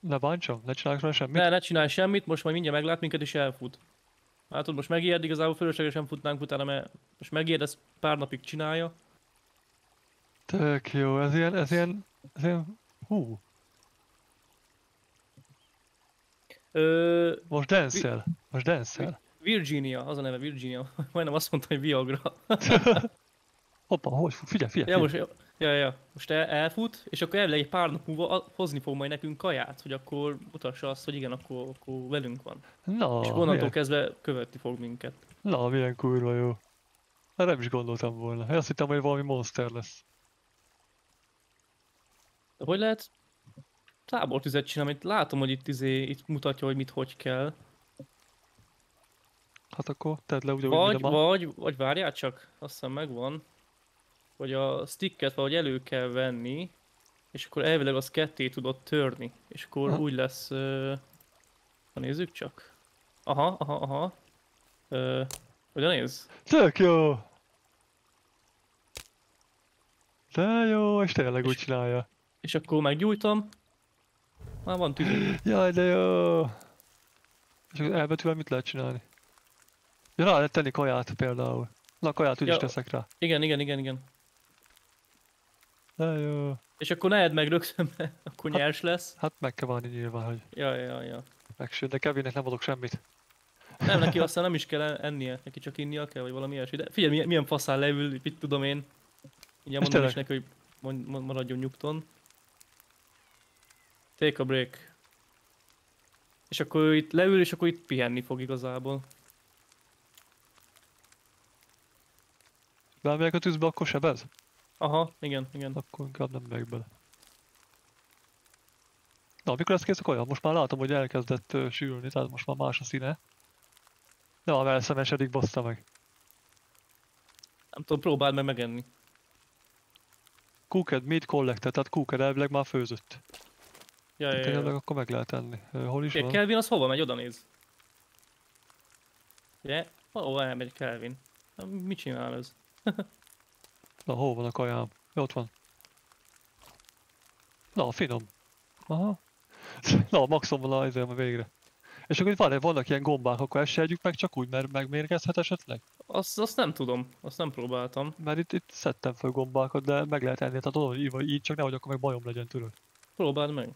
Ne bántsam, ne csinálják rá semmit. ne, ne csinálj semmit, most majd mindjárt meglát minket és elfut. Látod, most megijed, igazából fölöslegesen futnánk utána, mert most megijed, ezt pár napig csinálja. Tök jó, ez ilyen, ez ilyen, ez ilyen... Hú, Ö, most dance most dance Virginia, az a neve Virginia. Majdnem azt mondta, hogy Viagra. Hoppa, hogy fut, figyelj, figyelj. Ja, figyelj. most, ja, ja, most el, elfut, és akkor elvileg egy pár nap múlva hozni fog majd nekünk kaját, hogy akkor mutassa azt, hogy igen, akkor, akkor velünk van. Na, és onnantól milyen, kezdve követni fog minket. na, milyen kurva jó. Hát nem is gondoltam volna. Én azt hittem, hogy valami monster lesz. De hogy lehet tábortüzet csinálni? Itt látom, hogy itt, izé, itt mutatja, hogy mit hogy kell. Hát akkor tedd le ugyanúgy, Vagy, vagy, vagy várjál csak, azt hiszem megvan, hogy a sticket valahogy elő kell venni, és akkor elvileg az ketté tudod törni, és akkor Ha. úgy lesz, ö, ha nézzük csak. Aha, aha, aha. Ö, Ugye nézz? Tök jó! De jó, és tényleg úgy És- csinálja. És akkor meggyújtom. Már van tüzünk. Jaj, de jó! És akkor elbetűvel mit lehet csinálni? Ja, rá lehet tenni kaját például. Na, kaját úgyis Ja. teszek rá. Igen, igen, igen, igen. De jó. És akkor ne edd meg rögtön, mert akkor Hát- nyers lesz. Hát meg kell várni nyilván, hogy Ja, ja, ja. megsül, de Kevinnek nem adok semmit. Nem, neki aztán nem is kell ennie, neki csak innia kell, vagy valami ilyesmi. De figyelj, milyen, milyen faszán leül, mit tudom én. Ugye mondom is neki, hogy maradjon nyugton. Take a break. És akkor ő itt leül, és akkor itt pihenni fog igazából. Bármelyek a tűzbe, akkor sebez? Aha, igen, igen. Akkor inkább nem megyek bele. Na, mikor lesz kész a kaja? Most már látom, hogy elkezdett uh, sűrülni, tehát most már más a színe. Ja, mert szemesedik, bassza meg. Nem tudom, próbáld meg megenni. Cooked meat collected, tehát cooked elvileg már főzött. Ja, ja, ja. akkor meg lehet enni. Hol is van? Kelvin az hova megy? Oda néz. Ugye? Valahol elmegy Kelvin. Mit csinál ez? Na, hol van a kajám? Ja, ott van. Na, finom. Aha. Na, maxon van a izém végre. És akkor itt van, vannak ilyen gombák, akkor ezt se együk meg csak úgy, mert megmérgezhet esetleg? Azt, azt nem tudom, azt nem próbáltam. Mert itt, itt szedtem fel gombákat, de meg lehet enni, tehát tudom, hogy így, vagy így, csak nehogy akkor meg bajom legyen tőle. Próbáld meg.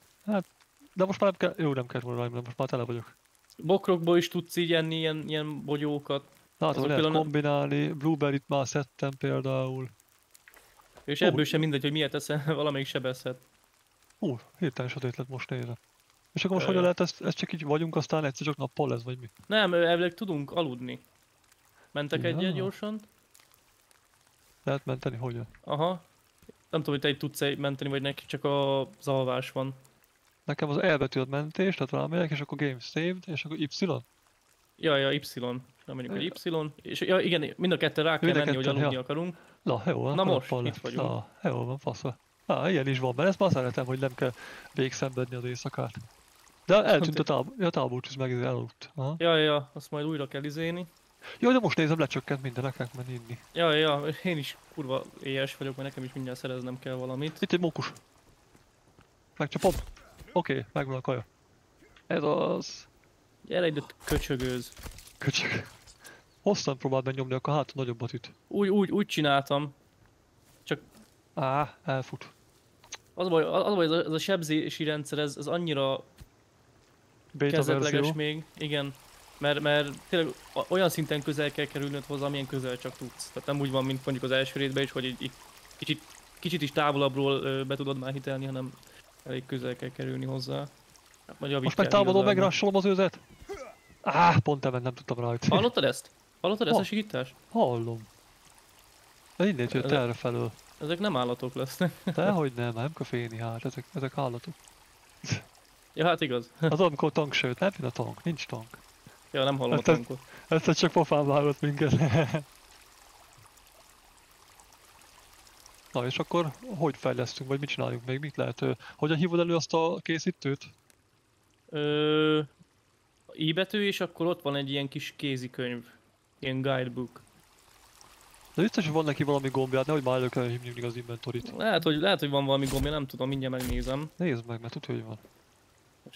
De most már nem kell, jó, nem kell volna rajta, most már tele vagyok. Bokrokból is tudsz így enni ilyen, ilyen bogyókat. Hogy lehet kombinálni, blueberry-t már szedtem például. És ebből sem mindegy, hogy miért eszel, valamelyik sebezhet. Ú, hirtelen sötét lett most nézem. És akkor most hogyan lehet ezt, ezt csak így vagyunk, aztán egyszer csak nappal lesz, vagy mi? Nem, elvileg tudunk aludni. Mentek Ja. egyet gyorsan? Lehet menteni, hogyan? Aha. Nem tudom, hogy te itt tudsz menteni, vagy neki csak a alvás van. Nekem az elbetű a mentés, tehát rámegyek, és akkor game saved, és akkor Y. Ja, ja, Y. Nem mondjuk, hogy Y. És ja, igen, mind a ketten rá kell menni, hogy aludni ja. akarunk. Na, jó, Na most, itt vagyunk. Na, jó van, faszva. Na, ilyen is van, mert ezt már szeretem, hogy nem kell végszenvedni az éjszakát. De eltűnt a, táb ja, tábortűz meg elaludt. Aha. Ja, ja, azt majd újra kell izéni. Jó, de most nézem, lecsökkent minden, le kell menni inni. Ja, ja, én is kurva éhes vagyok, mert nekem is mindjárt szereznem kell valamit. Itt egy mókus. Megcsapom. Oké, okay, megvan a kaja. Ez az... Gyere ide, köcsögőz. Köcsög. Hosszan próbáld meg nyomni, akkor hát nagyobbat üt. Úgy, úgy, úgy csináltam. Á, elfut. Az a baj, az baj, ez a, ez a sebzési rendszer, ez, ez annyira Beta kezdetleges verzió. még, igen. Mert, mert tényleg olyan szinten közel kell kerülnöd hozzá, amilyen közel csak tudsz. Tehát nem úgy van, mint mondjuk az első részben is, hogy így, így kicsit, kicsit is távolabbról be tudod már hitelni, hanem elég közel kell kerülni hozzá. Hát, majd Most megtámadom, megrassolom az őzet. Á, pont ebben nem tudtam rajta. Hallottad ezt? Hallottad ezt a Ha. sikítást? Hallom. De innét jött erre felől. Ezek nem állatok lesznek. Dehogy nem, nem kell félni, hát ezek, ezek állatok. Ja, hát igaz. Az amikor tank sőt, nem jön a tank, nincs tank. Ja, nem hallom a Hát tankot. Ezt csak pofán vágott minket. Na és akkor hogy fejlesztünk, vagy mit csináljuk még, mit lehet? Hogyan hívod elő azt a készítőt? Ö, I betű, és akkor ott van egy ilyen kis kézikönyv. Ilyen guidebook. De biztos, hogy van neki valami gombját, nehogy már elő kell hívni mindig az inventorit. Lehet, hogy, lehet, hogy van valami gombja, nem tudom, mindjárt megnézem. Nézd meg, mert tudja, hogy van.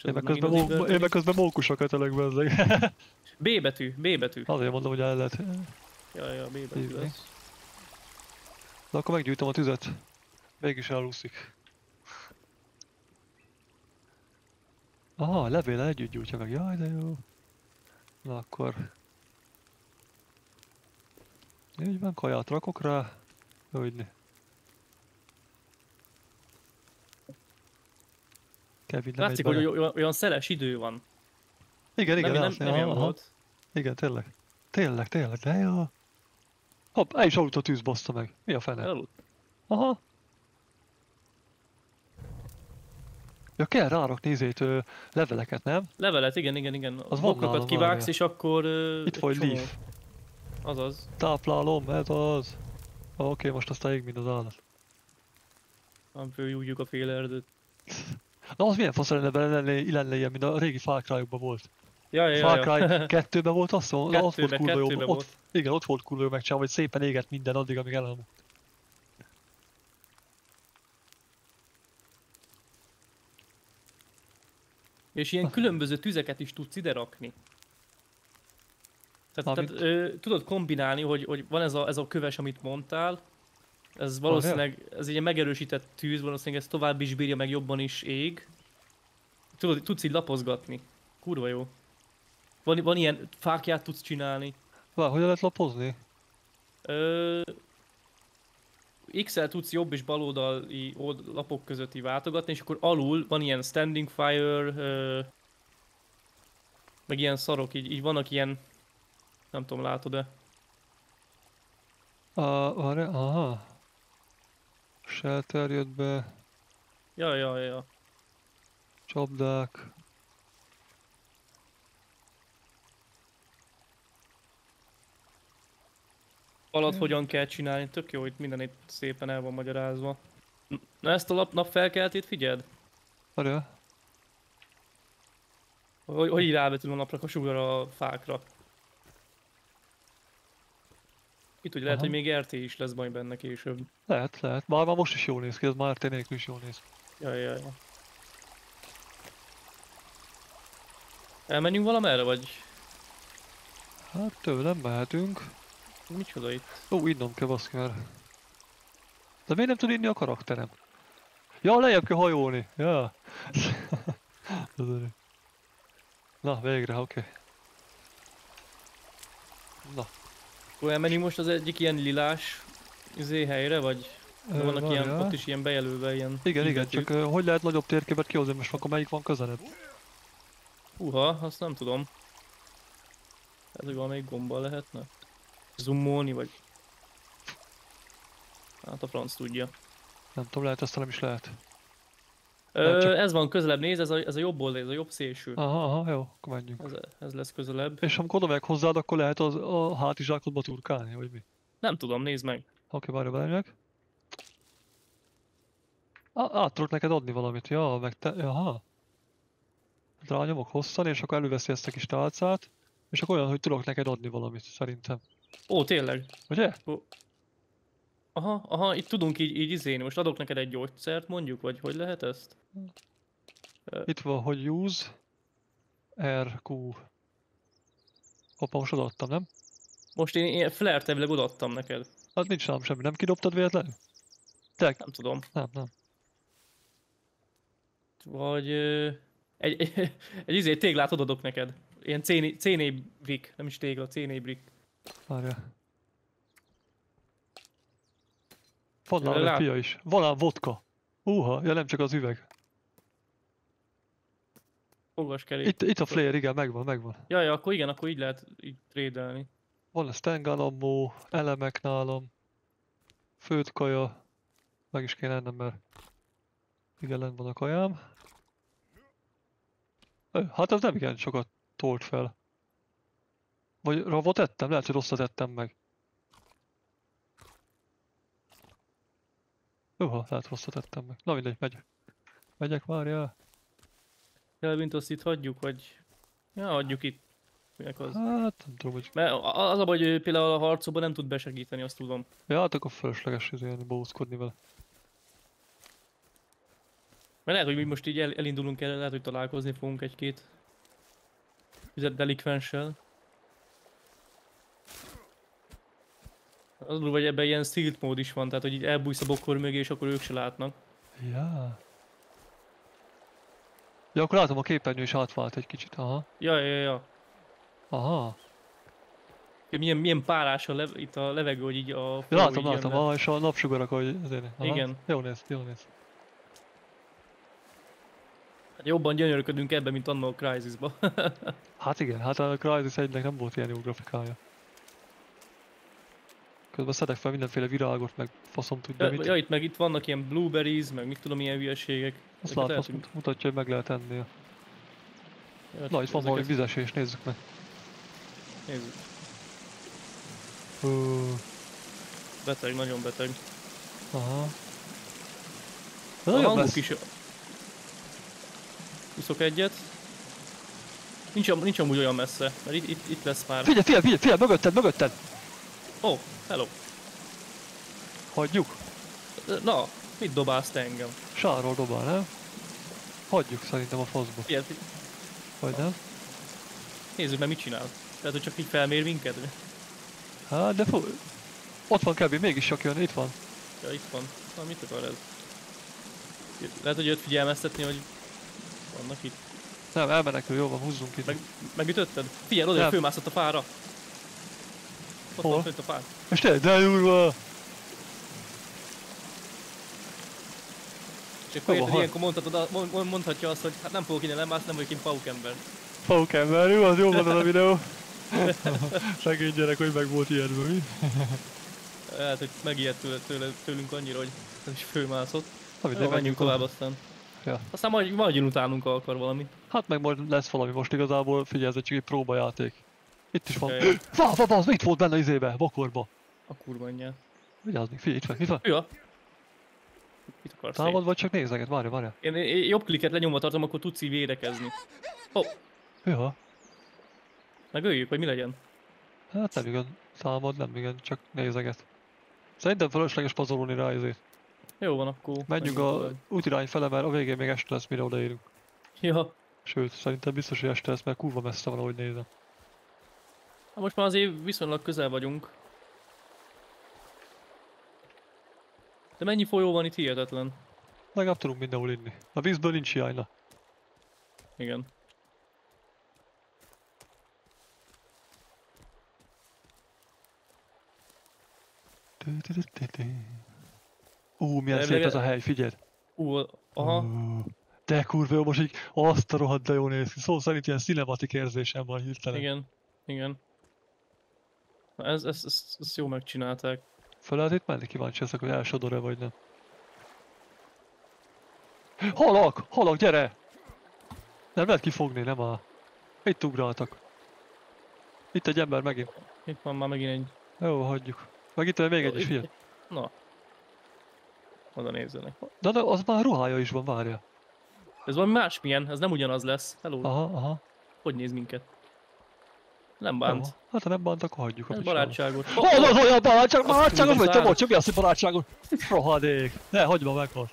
Én meg közben, mó- én meg közben mókusokat elek bezzeg. B betű, B betű. Azért mondom, hogy el lehet. Ja, ja, B betű Hívni. lesz. De akkor meggyújtom a tüzet. Mégis elúszik. Aha, levél együtt gyújtja meg. Jaj, de jó. Na akkor... Így van, kaját rakok rá. Hogyne. Kevin nem Látszik, hogy olyan, szeles idő van. Igen, igen, nem, nem, nem aha. volt. Igen, tényleg. Tényleg, tényleg, de jó. Hopp, el is autó tűz baszta meg. Mi a fene? Elaludt. Aha. Ja, kell rárakni izét, ö, leveleket, nem? Levelet, igen, igen, igen. Az van nálam, kivágsz, és akkor... ö, Itt csomó. leaf. Azaz. Táplálom, ez az. Oké, okay, most aztán ég, mint az állat. Nem főjújjuk a fél erdőt. Na, az milyen fasz lenne bele lenne, ilyen, mint a régi Far Cry-okban volt. Ja, ja, Far. Cry ja. 2-ben volt azt mondom, ott volt kurva jó. Ott, igen, ott volt kurva jó megcsinálva, hogy szépen égett minden addig, amíg elalmott. És ilyen különböző tüzeket is tudsz ide rakni. Tehát, Mármint- tehát ö, tudod kombinálni, hogy, hogy van ez a, ez a köves, amit mondtál, ez valószínűleg, ez egy megerősített tűz, valószínűleg ez tovább is bírja, meg jobban is ég. Tudod, tudsz így lapozgatni. Kurva jó. Van, van ilyen fákját tudsz csinálni. Vár, hogyan lehet lapozni? Ö, X-el tudsz jobb és baloldali old- lapok közötti váltogatni, és akkor alul van ilyen standing fire, ö, meg ilyen szarok, így, így vannak ilyen, nem tudom, látod-e? Uh, várj, aha. Shelter jött be, Ja, ja, ja. csapdák. Alatt hogyan kell csinálni, tök jó, itt minden itt szépen el van magyarázva. Na ezt a lap, napfelkeltét figyeld? Várjál. Hogy, hogy rávetül a napra a sugar a fákra. Itt ugye lehet, Aha. hogy még RT is lesz baj benne később. Lehet, lehet. Már, már most is jól néz ki, ez már tényleg is jól néz. Ja, ja, ja. Elmenjünk valamerre, vagy Hát tőlem mehetünk. micsoda itt? Ó, innom kell baszki mert... De miért nem tud inni a karakterem? Ja, lejjebb kell hajolni. Ja. Na, végre, oké. Okay. Na, Akkor elmenjünk most az egyik ilyen lilás izé helyre, vagy ö, vannak ilyen, várjál. ott is ilyen bejelölve ilyen Igen, igen, csak ö, hogy lehet nagyobb térképet kihozni, most akkor melyik van közelebb? Uha, azt nem tudom. Ez hogy valamelyik gombbal lehetne? Zoomolni, vagy... Hát a franc tudja. Nem tudom, lehet, ezt nem is lehet. Ö, csak- Ez van közelebb, néz, ez a, ez a jobb oldal, ez a jobb szélső. Aha, aha, jó, akkor menjünk. Ez, ez lesz közelebb. És amikor oda megyek hozzád, akkor lehet az, a hátizsákodba turkálni, vagy mi? Nem tudom, nézd meg. Oké, várj, belemegyek. Át tudok neked adni valamit, ja, meg te, aha. Rányomok hosszan, és akkor előveszi ezt a kis tálcát, és akkor olyan, hogy tudok neked adni valamit, szerintem. Ó, tényleg. Ugye? Aha, aha, itt tudunk így, így izéni. Most adok neked egy gyógyszert mondjuk, vagy hogy lehet ezt? Itt van, hogy use, RQ. Hoppa, most odaadtam, nem? Most én, én flare tevileg odaadtam neked. Hát nincs nálam semmi, nem kidobtad véletlenül? Te, Nem tudom. nem, nem. Vagy... Ö, egy, egy, egy izé téglát odadok neked. Ilyen C4 C4 brick, nem is tégla, C4 brick. Várjál. Van nálam egy is. Van ám vodka. Uha, ja nem csak az üveg. Fogaskerék. Itt, itt a flare, igen, megvan, megvan. Ja, ja, akkor igen, akkor így lehet így trédelni. Van a Stengun ammo, elemek nálam, főtt kaja, meg is kéne ennem, mert igen, lent van a kajám. Hát az nem igen sokat tolt fel. Vagy ravot ettem? Lehet, hogy rosszat ettem meg. Uha, lehet rosszat ettem meg. Na mindegy, megyek. Megyek, várjál. Kelvint azt itt hagyjuk, vagy... Ja, hagyjuk itt. Minek az? Hát, nem tudom, hogy... Mert az a baj, hogy például a harcokban nem tud besegíteni, azt tudom. Ja, hát akkor fölösleges izélni, bózkodni vele. Mert lehet, hogy mi most így el, elindulunk el, lehet, hogy találkozni fogunk egy-két delikvenssel. Az durva, hogy ebben ilyen stealth mód is van, tehát hogy így elbújsz a bokor mögé, és akkor ők se látnak. Ja. Ja, akkor látom a képernyő is átvált egy kicsit, aha. Ja, ja, ja. Aha. Milyen, milyen párás a lev- itt a levegő, hogy így a... Ja, látom, látom, le. aha, és a napsugarak, hogy azért. Aha. Igen. Jó néz, jó néz. Hát jobban gyönyörködünk ebben, mint annól a Crisisba. Hát igen, hát a Crysis 1 nem volt ilyen jó grafikája. Közben szedek fel mindenféle virágot, meg faszom tudja ja, mit. ja, itt meg itt vannak ilyen blueberries, meg mit tudom, ilyen hülyeségek. Azt látom, azt mut- mutatja, hogy meg lehet enni. ja, Na, itt van valami vizesés, nézzük meg. Nézzük. Hú, Beteg, nagyon beteg. aha. De A messz. is... Úszok egyet. Nincs, nincs amúgy olyan messze, mert itt, itt, itt lesz már. Figyelj, figyelj, figyelj, figyelj, mögötted, mögötted! Oh, hello. Hagyjuk. Na, mit dobálsz te engem? Sárról dobál, nem? Hagyjuk szerintem a faszba. Figyelj, Vagy nem? nézzük meg mit csinál. Tehát, hogy csak így felmér minket? Hát, de fú... Ott van kb. mégis csak jön, itt van. Ja, itt van. Na, mit akar ez? Lehet, hogy őt figyelmeztetni, hogy vannak itt. Nem, elmenekül, jó van, húzzunk itt. Meg, megütötted? Figyelj, oda, fölmászott a fára. Ott Hol? van fönt a fár. És te, de durva! És akkor érted, ilyenkor mondhatod, mond- mondhatja azt, hogy hát nem fogok innen lemászni, nem vagyok én paukember. Pókember, jó, az jó van az a videó. Gyerek, hogy meg volt ijedve, mi? Lehet, hogy megijedt tőle, tőle, tőlünk annyira, hogy nem is fölmászott. Na, De mindegy, menjünk tovább aztán. Ja. Aztán majd, majd jön utánunk, ha akar valami. Hát meg majd lesz valami, most igazából figyelj, ez egy csak egy próbajáték. Itt is van. Va, va, az mit volt benne izébe, bokorba? A kurva anyját. Vigyázz még, figyelj, itt van, itt van. Ja. Mit akarsz? Támad vagy csak nézeget, várja, várja. én, én jobb kliket lenyomva tartom, akkor tudsz így védekezni. Ja, Megöljük, vagy mi legyen? hát nem igen, támad, nem igen, csak nézeget. Szerintem fölösleges pazarolni rá ezért. Jó van, akkor... Menjünk a útirány fele, mert a végén még este lesz, mire odaérünk. Ja. Sőt, szerintem biztos, hogy este lesz, mert kurva messze van, ahogy nézem. Hát most már azért viszonylag közel vagyunk. De mennyi folyó van itt hihetetlen. Legalább tudunk mindenhol inni. A vízből nincs hiány, na. Igen. Ú, milyen De szép még- ez a hely, figyeld! Ú, aha. Ú, De kurva jó, most így azt a rohadt de jó néz ki. Szó szerint ilyen cinematik érzésem van hirtelen. Igen. Igen. Na ez, ez, ez, ezt jó megcsinálták. Fel lehet itt menni? Kíváncsi leszek, hogy elsodor-e vagy nem. Halak! Halak, gyere! Nem lehet kifogni, nem áll. Itt ugráltak. Itt egy ember megint. Itt van már megint egy... Jó, hagyjuk. Meg itt van még egy is, figyelj. Na. Oda nézzenek. De, de az már ruhája is van, várja. Ez valami másmilyen, ez nem ugyanaz lesz. Hello, Aha, aha. hogy néz minket? Nem bánt. Hát ha nem bánt, akkor hagyjuk. Ez amit csinál. barátságos. Oh, barátságos, Azt barátságos tudom, vagy, te száraz. bocs, mi az, hogy barátságos? Rohadék. Ne, hagyd már meghal.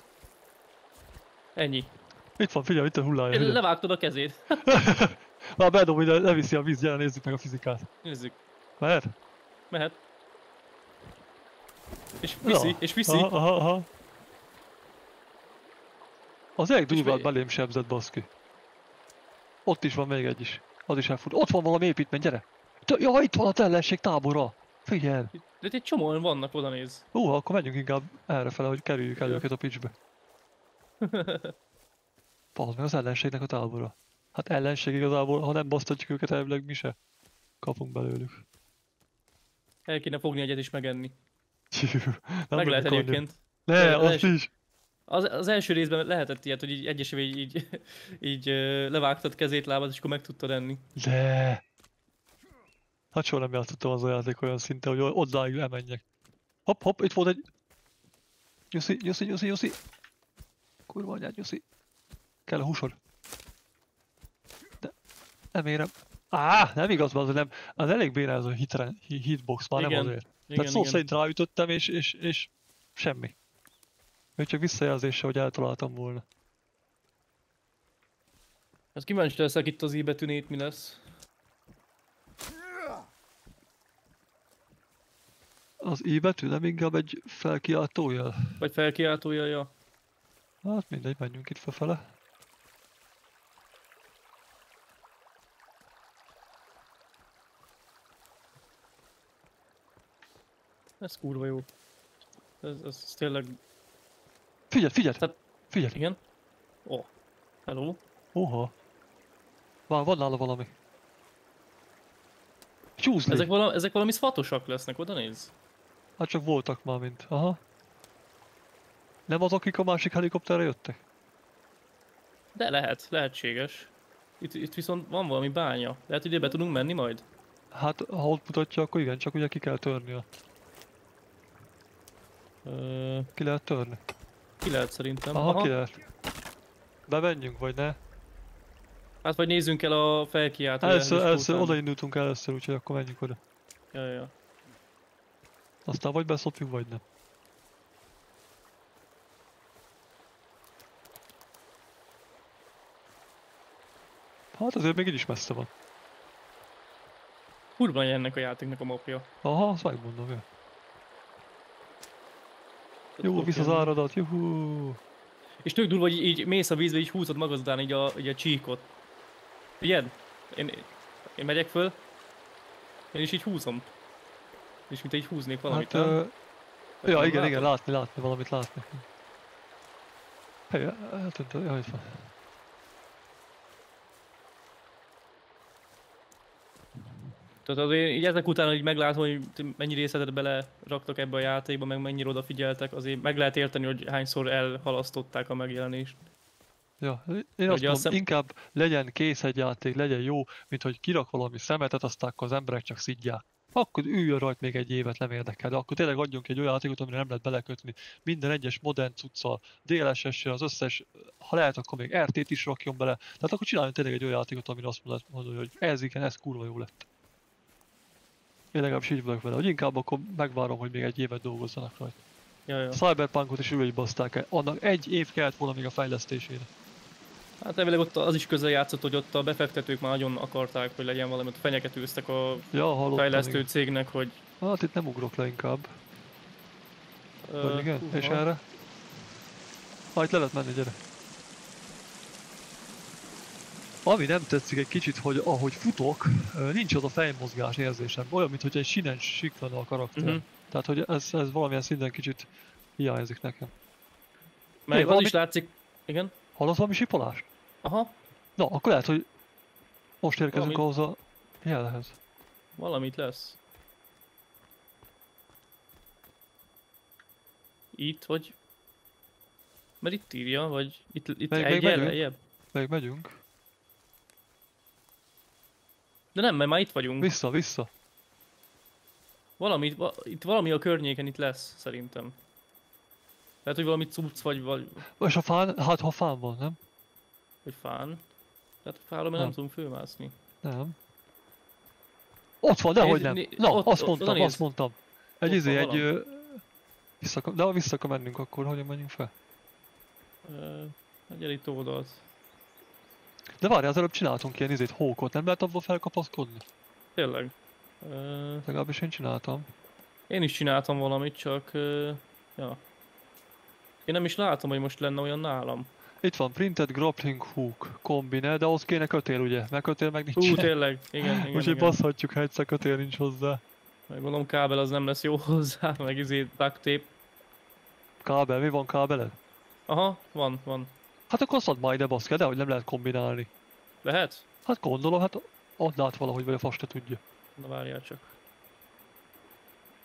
Ennyi. Itt van, figyelj, itt a hullája. figyelj. Levágtad a kezét. Már bedob ide, leviszi a víz, gyere nézzük meg a fizikát. Nézzük. Mehet? Mehet. És viszi, Ja. és viszi. Aha, aha, aha. Az egy durván mi- belém sebzett, baszki. Ott is van még egy is. Az is elfut. Ott van valami építmény, gyere! Ja, itt van a ellenség tábora! Figyelj! De itt egy csomóan vannak, oda néz. Ó, akkor menjünk inkább errefele, hogy kerüljük el őket a picsbe. Bazd meg az ellenségnek a tábora. Hát ellenség igazából, ha nem basztatjuk őket elvileg mi se kapunk belőlük. El kéne fogni egyet és megenni. Meg lehet egyébként. Ne, azt is. Az, az első részben lehetett ilyet, hogy így egyesével így, így, így levágtad kezét, lábad, és akkor meg tudtad enni. De. Hát soha nem játszottam az a játék olyan szinte, hogy odáig elmenjek. Hopp, hopp, itt volt egy... Nyuszi, nyuszi, nyuszi, nyuszi. Kurva anyád, nyuszi. Kell a húsod. De nem érem. Á, nem igaz, az nem. Az elég béna ez a hitre, hi- hitbox, már nem Igen, azért. Igen, Tehát szó igen. szerint ráütöttem, és, és, és semmi. Még csak visszajelzése, hogy eltaláltam volna. Hát kíváncsi leszek itt az i betűnét, mi lesz. Az I íbetű nem inkább egy felkiáltójel? Vagy felkiáltója, ja. Hát mindegy, menjünk itt felfele. Ez kurva jó. Ez, ez, ez tényleg... Figyelj, figyelj! Tehát- Figyelj! Igen? Ó. Oh. Hello? Oha! Van, van nála valami. Csúszli! Ezek, vala, ezek valami szfatosak lesznek, oda néz. Hát csak voltak már mint. Aha. Nem azok, akik a másik helikopterre jöttek? De lehet, lehetséges. Itt, itt viszont van valami bánya. Lehet, hogy ide be tudunk menni majd? Hát, ha ott mutatja, akkor igen, csak ugye ki kell törni. Ö, Ki lehet törni? Ki lehet szerintem. Aha, ki lehet. Bemenjünk, vagy ne? Hát vagy nézzünk el a felkiáltó. Először, először után. odaindultunk először, úgyhogy akkor menjünk oda. Ja, ja, ja. Aztán vagy beszopjuk, vagy nem. Hát azért még így is messze van. Kurva ennek a játéknak a mapja. Aha, azt megmondom, jó. Jó, visz az áradat, juhú! És tök durva, hogy így mész a vízbe, így húzod magad után így a, így a csíkot. Figyeld? Én, én megyek föl, én is így húzom. És mint így húznék valamit, Hát, nem? ö... Ja, nem igen, igen, látod? látni, látni, valamit látni. Hely, eltűnt, ja, itt van. Tehát azért így ezek után, hogy meglátom, hogy mennyi részletet bele raktak ebbe a játékba, meg mennyire odafigyeltek, azért meg lehet érteni, hogy hányszor elhalasztották a megjelenést. Ja, én azt mondom, azt hiszem- inkább legyen kész egy játék, legyen jó, mint hogy kirak valami szemetet, aztán akkor az emberek csak szidják. Akkor üljön rajt még egy évet, nem érdekel, de akkor tényleg adjunk egy olyan játékot, amire nem lehet belekötni. Minden egyes modern cuccal, DLSS-sel, az összes, ha lehet, akkor még RT-t is rakjon bele. Tehát akkor csináljon tényleg egy olyan játékot, amire azt mondod hogy ez igen, ez kurva jó lett. Én legalábbis így vagyok vele, hogy inkább akkor megvárom, hogy még egy évet dolgozzanak rajta. Ja, ja. Cyberpunkot is úgy baszták el, annak egy év kellett volna még a fejlesztésére. Hát elvileg ott az is közel játszott, hogy ott a befektetők már nagyon akarták, hogy legyen valami, ott fenyegetőztek a Ja, hallottam. fejlesztő igen. cégnek, hogy... Hát itt nem ugrok le inkább. ö, Vagy igen? húha. És erre? Ha itt le lehet menni, gyere. Ami nem tetszik egy kicsit, hogy ahogy futok, nincs az a fejmozgás érzésem. Olyan, mintha egy sinen siklana a karakter. Mhm. Tehát, hogy ez, ez valamilyen szinten kicsit hiányzik nekem. Meg az valami- is látszik... Igen? Hallasz valami sipolást? Aha, Na, akkor lehet, hogy most érkezünk Valami- ahhoz a jelhez. valamit lesz. Itt, vagy... Mert itt írja, vagy itt, itt Még- egy jel megyünk? Még megyünk. De nem, mert már itt vagyunk. Vissza, vissza. Valami, va, itt valami a környéken itt lesz, szerintem. Lehet, hogy valami cucc vagy, vagy, És a fán, hát ha fán van, nem? vagy fán. Tehát fára, mert nem Nem. tudunk fölmászni. Nem. Ott van, dehogy nem. Na, ott- azt mondtam, azt mondtam. Egy izé, egy... Ö, vissza, de ha vissza kell mennünk, akkor hogyan menjünk fel? Uh, gyere itt oldalt. De várj, az előbb csináltunk ilyen izét, hókot, nem lehet abból felkapaszkodni? Tényleg. Uh, Legalábbis én csináltam. én is csináltam valamit, csak... Uh, ja. Én nem is látom, hogy most lenne olyan nálam. Itt van, printed grappling hook, kombine, de ahhoz kéne kötél ugye, mert kötél meg nincs. Hú, tényleg. Igen, igen, Úgyhogy baszhatjuk, ha egyszer kötél nincs hozzá. Meg gondolom kábel az nem lesz jó hozzá, meg izé duct tape. Kábel, mi van kábeled? Aha, van, van. Hát akkor azt add majd ide baszke, de hogy nem lehet kombinálni. Lehet? Hát gondolom, hát add át valahogy, vagy a fast tudja. Na várjál csak.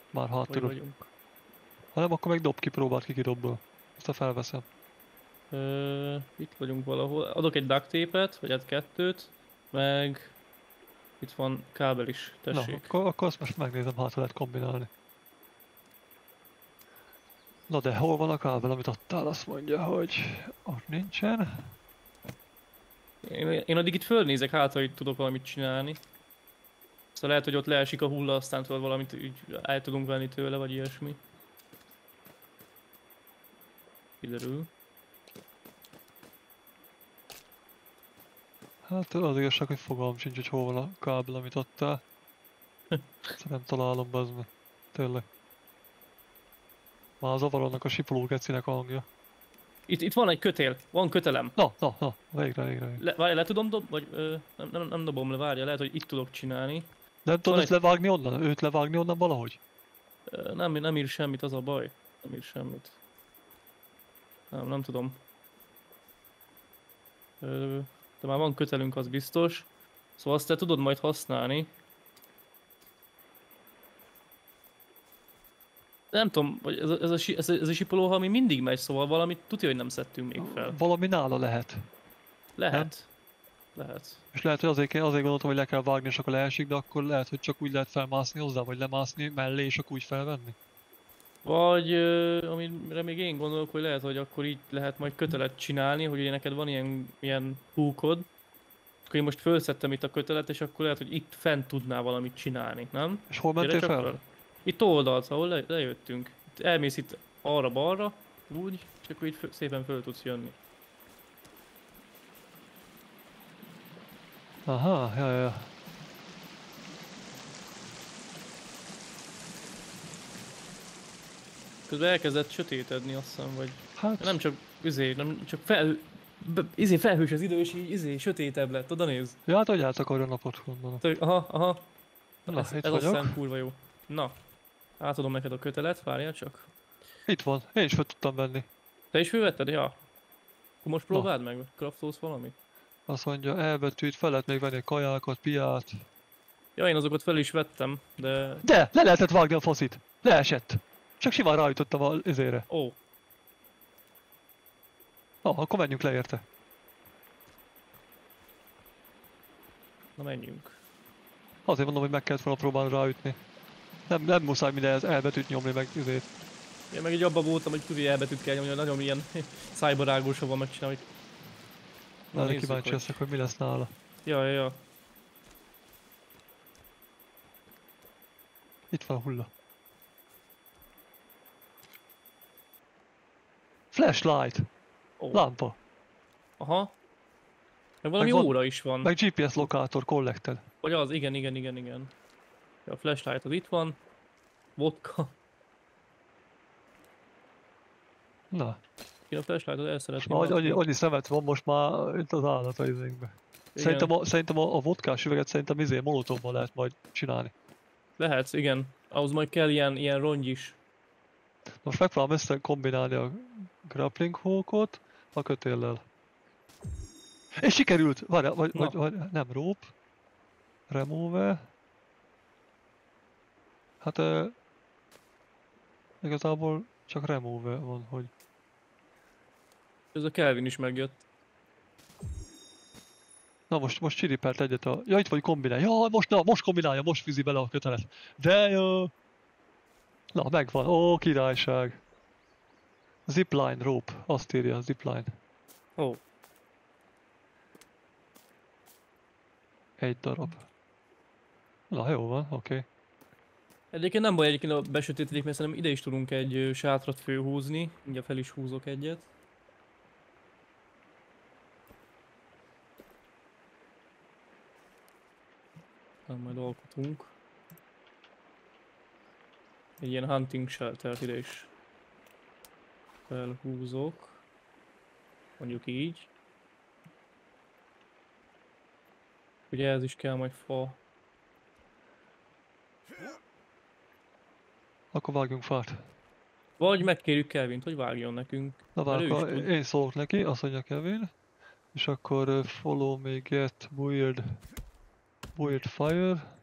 Már hát vagyunk? Ha nem, akkor meg dob ki, próbáld ki kidobból. Aztán felveszem. Ö, itt vagyunk valahol. Adok egy duct tape-et, vagy hát kettőt, meg itt van kábel is, Na, tessék. akkor, akkor azt most megnézem, hát lehet kombinálni. Na de hol van a kábel, amit adtál? Azt mondja, hogy ott nincsen. Én, én addig itt fölnézek, hát ha itt tudok valamit csinálni. Szóval lehet, hogy ott leesik a hulla, aztán tudod valamit így el tudunk venni tőle, vagy ilyesmi. Kiderül. Hát az igazság, hogy fogalmam sincs, hogy hol van a kábel, amit adtál. Ezt nem találom, bazd meg. Tényleg. Már az avaronnak a sipoló gecinek a hangja. Itt, itt van egy kötél, van kötelem. Na, na, na, végre, végre, végre. Le, várj, le tudom dob, vagy ö, nem, nem, nem dobom le, várja, lehet, hogy itt tudok csinálni. Nem tudod ezt levágni onnan? Őt levágni onnan valahogy? Ö, Nem, nem ír semmit, az a baj. Nem ír semmit. Nem, nem tudom. Ö, De már van kötelünk, az biztos. Szóval azt te tudod majd használni. Nem tudom, vagy ez a, ez a, ez a, ez a sipoló, ami mindig megy, szóval valamit tudja, hogy nem szedtünk még fel. Valami nála lehet. Lehet. Lehet. És lehet, hogy azért, azért gondoltam, hogy le kell vágni, és akkor leesik, de akkor lehet, hogy csak úgy lehet felmászni hozzá, vagy lemászni mellé, és akkor úgy felvenni. Vagy amire még én gondolok, hogy lehet, hogy akkor így lehet majd kötelet csinálni, hogy ugye neked van ilyen, ilyen húkod, akkor én most felszettem itt a kötelet, és akkor lehet, hogy itt fent tudnál valamit csinálni, nem? És hol mentél fel? föl. Itt oldalt, ahol le, lejöttünk. Itt elmész itt arra-balra, úgy, és akkor így szépen föl tudsz jönni. Aha, ja, ja. Közben elkezdett sötétedni, azt hiszem, vagy Hát, nem csak izé, nem csak fel, be, izé felhős az idő, és így izé sötétebb lett, oda néz. ja, hát hogy eltakarja a napot, gondolom. Aha, aha. Na, ez, itt ez vagyok. hiszem kurva jó. Na, átadom neked a kötelet, várjál csak. Itt van, én is fel tudtam venni. Te is fölvetted? Ja. Akkor most próbáld meg, craftolsz valamit? Azt mondja, elbetűt, fel lehet még venni kajákat, piát. Ja, én azokat fel is vettem, de... De, le lehetett vágni a faszit. Leesett. Csak simán rájutottam az izére. Ó, Na, akkor menjünk le érte. na menjünk. Azért mondom, hogy meg kellett volna próbálni ráütni. Nem, nem muszáj mindenhez elbetűt nyomni, meg izét. Én meg így abban voltam, hogy tudja elbetűt kell nyomni, nagyon ilyen szájbarágósabban megcsinálni. Na, nézzük, kíváncsi hogy- leszek, hogy mi lesz nála. Ja, ja, ja. Itt van a hulla. Flashlight! Ó. Lámpa! Aha. Meg valami Meg van- óra is van. Meg GPS lokátor, collected. Vagy az, igen, igen, igen, igen. A flashlight az itt van. Vodka. Na, Én a flashlightot el szeretném. annyi, adni. annyi szemet van most már itt az állat a izénkbe. Szerintem a, szerintem a, a vodkás üveget szerintem izé molotovval lehet majd csinálni. Lehet, igen. Ahhoz majd kell ilyen, ilyen rongy is. Most megpróbálom össze kombinálni a grappling hookot a kötéllel. És sikerült! Várj, vagy, vagy, vagy, nem, rope. Remover. Hát uh, igazából csak remover van, hogy Ez a Kelvin is megjött. Na most, most csiripelt egyet a... Ja, itt vagy kombinál. Ja, most, na, most kombinálja, most fűzi bele a kötelet. De jó! Na, megvan. Ó, királyság. Zipline rope. Azt írja, zipline. Ó, Egy darab. Na, jó van, oké. Okay. Egyébként nem baj egyébként besötétedik, mert szerintem ide is tudunk egy sátrat főhúzni. Mindjárt fel is húzok egyet. Nem, majd alkotunk. Egy ilyen hunting sheltert ide is felhúzok. Mondjuk így. Ugye ez is kell majd fa. Akkor vágjunk fát. Vagy megkérjük Kelvint, hogy vágjon nekünk. Na várj, akkor én szólok neki, azt mondja Kevin. És akkor follow me get weird weird fire.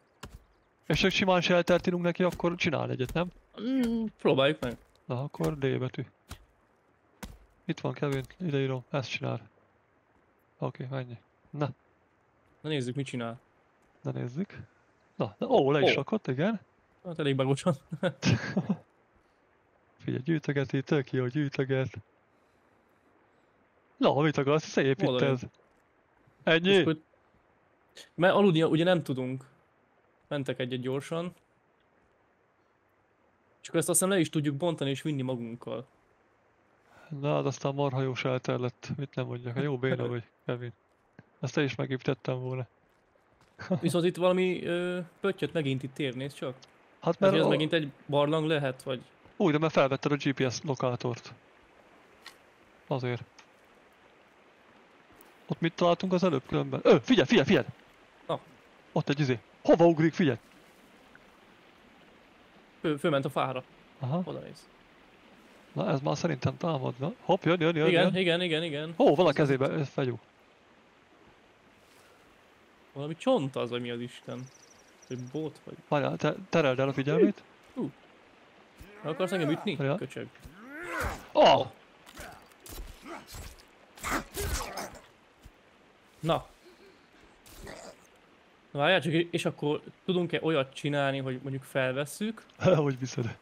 És csak simán sheltert írunk neki, akkor csinál egyet, nem? Mm, próbáljuk meg. Na, akkor D betű. Itt van Kevin, ideírom, ezt csinál. Oké, okay, ennyi. Na, Na nézzük, mit csinál. na nézzük. Na, na ó, le is Ó. rakott, igen. Hát elég bagosan. Figyelj, gyűjtögeti, tök jó, gyűjtöget. Na, mit akarsz? Szép itt ez. Ennyi? Akkor- Mert aludni ugye nem tudunk. Mentek egyet gyorsan. És akkor ezt azt hiszem le is tudjuk bontani és vinni magunkkal. Na, hát aztán marha jó shelter lett. Mit nem mondjak, jó béna vagy, Kevin. Ezt te is megépítettem volna. Viszont itt valami ö, pöttyöt megint itt ér, nézd csak. Hát Mert mert, ez a... megint egy barlang lehet, vagy... úgy, de mert felvetted a GPS lokátort. Azért. Ott mit találtunk az előbb különben? Ö, figyelj, figyelj, figyelj! Na. Ott egy izé. Hova ugrik, figyelj! Fő, fölment a fára. Aha. Oda néz. Na ez már szerintem támadna. Hopp, jön, jön, jön, Igen, jön. igen, igen, igen. Ó, van a kezébe, ez fegyú. Valami csont az, vagy mi az Isten. Vagy bot, vagy... Várjál, te, tereld el a figyelmét. Meg akarsz engem ütni? Ja. Köcsög. Oh! Na. Na Várjál csak, és akkor tudunk-e olyat csinálni, hogy mondjuk felvesszük, Hogy viszed?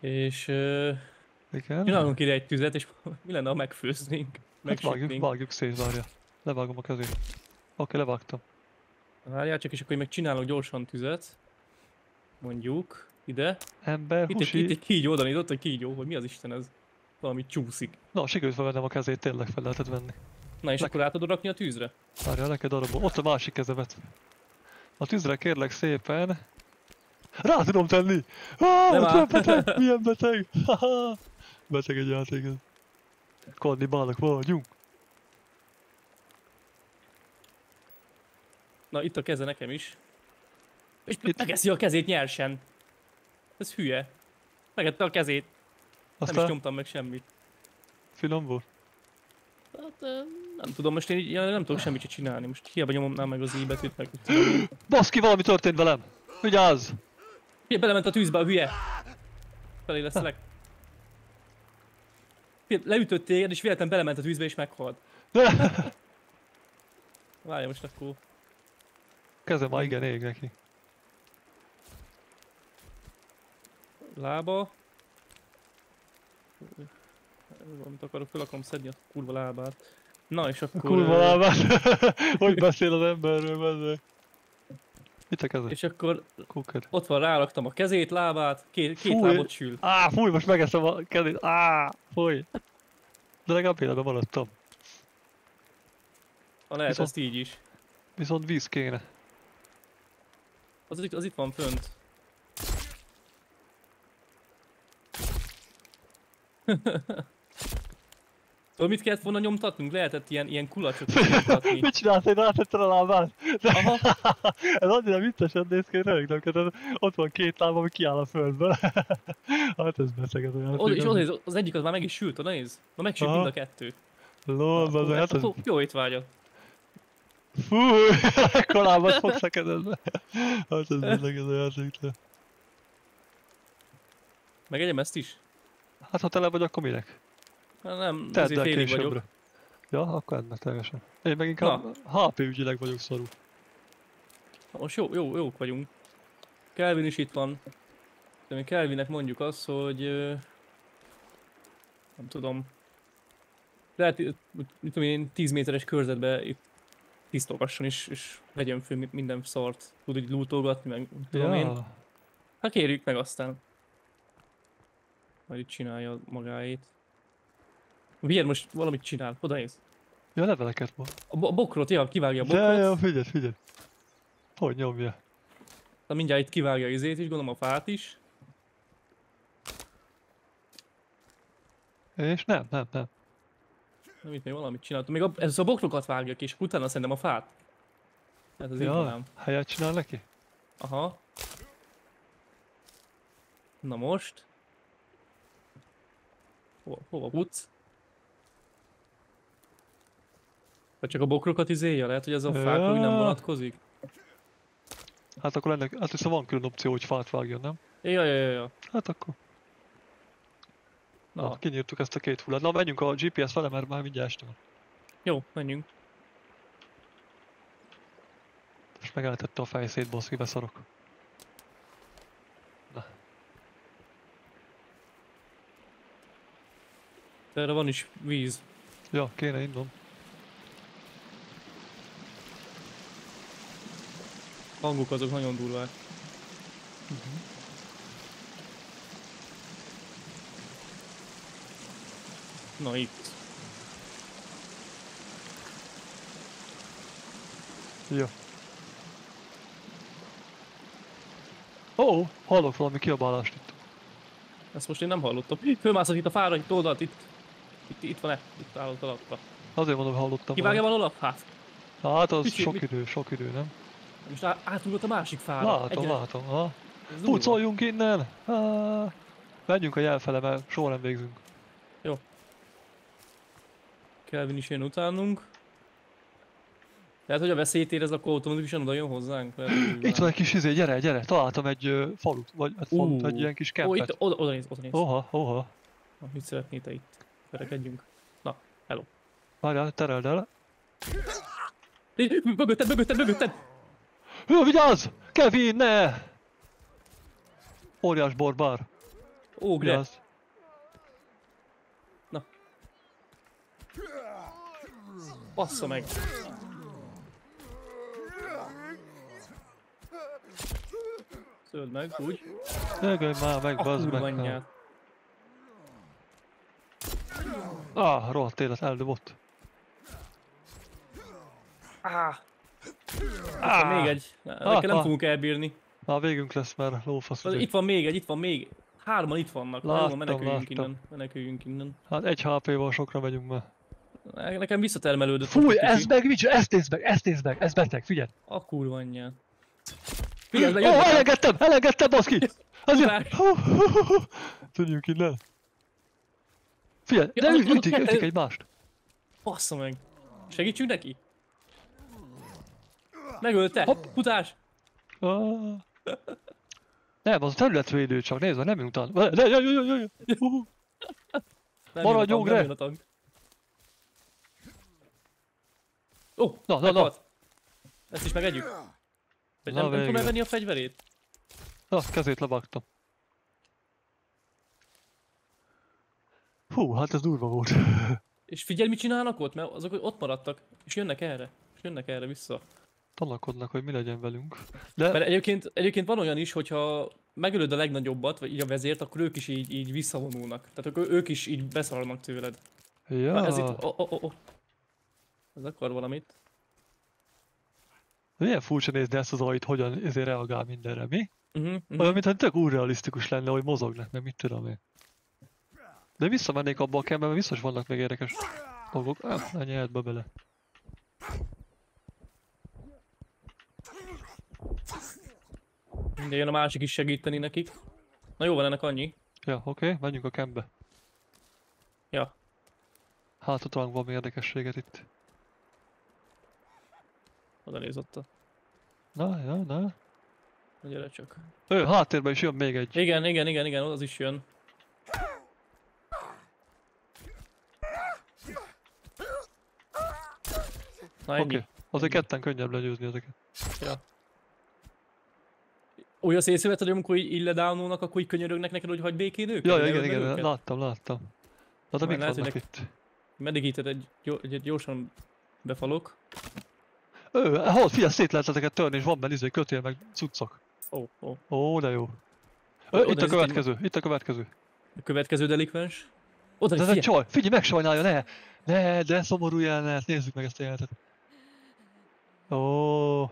és uh, Igen. csinálunk ide egy tüzet, és mi lenne, ha megfőznénk? Hát vágjuk, vágjuk szét, várja. Levágom a kezét. Oké, levágtam. Várjál csak, és akkor én meg csinálok gyorsan tüzet. Mondjuk, ide. Ember, Itt egy, itt egy kígyó, oda ott egy kígyó, hogy mi az Isten ez? Valami csúszik. Na, sikerült felvennem a kezét, tényleg fel lehetett venni. Na és Le- akkor át tudod rakni a tűzre? Várjál, neked darabol. Ott a másik kezemet. A tűzre kérlek szépen. Rá tudom tenni! Ah, Nem áll. beteg! Milyen beteg! Beteg egy játék ez. Kannibálok vagyunk. Na itt a keze nekem is. És Itt. megeszi a kezét nyersen. Ez hülye. Megette a kezét. Nem is Aztán nyomtam meg semmit. finom volt. Hát, nem tudom, most én így, nem tudok semmit se csinálni. Most hiába nyomom meg az i betűt, meg. Baszki, valami történt velem! Vigyázz! Hülye, belement a tűzbe a hülye. Felé leszek. Hülye, leütött téged, és véletlen belement a tűzbe, és meghalt. Várj most akkor. Kezem már igen ég neki. Lába. Valamit akarok, fel akarom szedni a kurva lábát. Na és akkor... Kurva ö, lábát! Hogy beszél az emberről, bezzeg? Itt a keze? És akkor Kuked. ott van, ráraktam a kezét, lábát, két, két Fúj. lábot sül. Á, fúj, most megeszem a kezét. Á, fúj. De legalább életben maradtam. Ha lehet Viszont- ezt így is. Viszont víz kéne. Az, itt- az itt van fönt. Tudod, mit kellett volna nyomtatnunk? Lehetett ilyen, ilyen kulacsot nyomtatni. Mit csinálsz, hogy rátetted a lábát? Aha, Ez annyira viccesen néz ki, hogy rögtön kezdem. Ott van két láb, ami kiáll a földből. hát ez beszeged olyan. oda, és oda, az egyik az már meg is sült, oda néz. Na megsült mind a kettő. Lol, bazd, hát akkor Jó étvágyat. Fúj, ekkor lábat fogsz a kezedbe. Hát ez beszeged a játéktől. Megegyem ezt is? Hát ha tele vagy, akkor minek? Hát nem, Tedd azért félig későbbre. vagyok. Ja, akkor ennek teljesen. Én meg inkább HP ügyileg vagyok szorú. Most jó, jó, jók vagyunk. Kelvin is itt van. De mi Kelvinnek mondjuk azt, hogy... Nem tudom. Lehet, mit tudom én, 10 méteres körzetbe itt tisztogasson is, és vegyen föl mi- minden szart. Tud így lootolgatni, meg tudom én. Ja. Hát kérjük meg aztán. Majd itt csinálja magáét. Vier most valamit csinál, odanéz. Ja, leveleket ma. A, bo- a bokrot, ja, kivágja a bokrot. jó, figyelj, figyelj. Hogy nyomja? Na mindjárt itt kivágja izét is, gondolom a fát is. És nem, nem, nem. Nem, itt még valamit csináltam. Még a, ez a bokrokat vágja ki, és utána szerintem a fát. Hát az Ja, helyet csinál neki? Aha. Na most. Hova, hova putz? Vagy csak a bokrokat izéja? Lehet, hogy ez a fákra úgy nem Ja. vonatkozik? Hát akkor ennek, hát hiszem van külön opció, hogy fát vágjon, nem? Ja, ja, ja, ja. Hát akkor. Na, Na, Na kinyírtuk ezt a két hullát. Na, menjünk a GPS vele, mert már mindjárt este van. jó, menjünk. Most megállítette a fejszét, boss, beszarok. De erre van is víz. Ja, kéne indulom. Hangok azok nagyon durvák. Na itt. Jó. Ó, oh, hallok valami kiabálást itt. Ezt most én nem hallottam. Fölmászok itt a fára, itt oldalt, itt. Itt, itt van-e? Itt állott alatta. Azért mondom, hallottam. Kivágja van alap? Hát. Hát az Kicsi- sok mi- idő, sok idő, nem? Most átugrott a másik fára. Látom, Egyre- látom. Ha. Pucoljunk innen! Ah, menjünk a jelfele, mert soha nem végzünk. Kelvin is jön utánunk. Lehet, hogy a veszélyt érez, akkor automatikusan oda jön hozzánk. Lehet, Itt van egy kis izé, gyere, gyere, találtam egy ö, falut, vagy hát falut, Ú. egy ilyen kis Ó, itt, kempet. oda, oda néz, oda néz. Oha, oha. Na, mit szeretnél te itt? Verekedjünk. Várjál, tereld el. Mögötted, mögötted, mögötted! Jó, vigyázz! Kevin, ne! Óriás borbár. Ógre! Vigyázz. Bassza meg! Szöld meg, úgy. Dögölj már meg, bazd meg. anyját. Ah, rohadt élet, eldobott. Ah, Ah, még egy. Nekkel nem ah. fogunk elbírni. Már végünk lesz, mert lófasz. Itt van még egy, itt van még. Hárman itt vannak. Na, Láttam, Jó, meneküljünk láttam. innen. Meneküljünk innen. Hát egy HP-val sokra megyünk már. Ne- Nekem visszatermelődött. Fúj, ez meg, csinál? Ezt nézd meg, ezt nézd meg, ez beteg, figyelj. A kurva anyját. Ó, Figyelj, oh, oh, elengedtem, elengedtem, baszki! Hú, hú. Tudjunk innen. Figyelj, de ütik, kell- ütik egymást. Bassza meg. Segítsünk neki? Megölte. Hopp. Futás. Nem, az a területvédő csak, nézd nem jön utána. Ne, ne, jaj, jaj, jaj, jaj. Hú, Nem Maradj, jön a tank, ugre. nem jön a tank. Ó, oh, Na, na, na. Ezt is megegyük. Na, Nem, nem tudom elvenni a fegyverét? Na, kezét lebaktam. Hú, hát ez durva volt. És figyelj, mit csinálnak ott, mert azok ott maradtak, és jönnek erre. És jönnek erre vissza. Tanakodnak, hogy mi legyen velünk. De, Mert egyébként, egyébként van olyan is, hogyha megölöd a legnagyobbat, vagy így a vezért, akkor ők is így, így visszavonulnak. Tehát akkor ők is így beszarnak tőled. ja. Ez itt, oh, oh, oh. Ez akar valamit. milyen furcsa nézni ezt az ajt, hogyan ezért reagál mindenre, mi? Uh-huh, uh-huh. Olyan, mintha tök urrealisztikus lenne, hogy mozognak, meg mit tudom én. De visszamennék abba a kembe, mert biztos vannak még érdekes dolgok. Ah, ne nyert be bele. De jön a másik is segíteni nekik. Na jó van ennek annyi. Ja, oké, okay, menjünk a kembe. Ja. Hát ott van valami érdekességet itt. Oda néz ott a... Na, ja, na. Na gyere csak. Ő, háttérben is jön még egy. Igen, igen, igen, igen, az is jön. Na ennyi. Okay. Azért ketten könnyebb legyőzni ezeket. Ja. Olyan észrevetted, hogy amikor így, így ledownolnak, akkor így könyörögnek neked, hogy hagyd békén őket? Ja, ja igen, igen, őket? láttam, láttam. Na de mik vannak itt? Meddig jó, egy, egy gyorsan befalok. Ő, hol, figyelj, szét lehet ezeket törni, és van benne izé kötél, meg cuccok. Ó, ó. Ó, de jó. Ö, itt a következő, itt a következő. A következő delikvens. Oda De ez egy csaj, figyelj, megsajnálja, ne! Ne, de szomorú jelenet, nézzük meg ezt a jelenetet. Ó,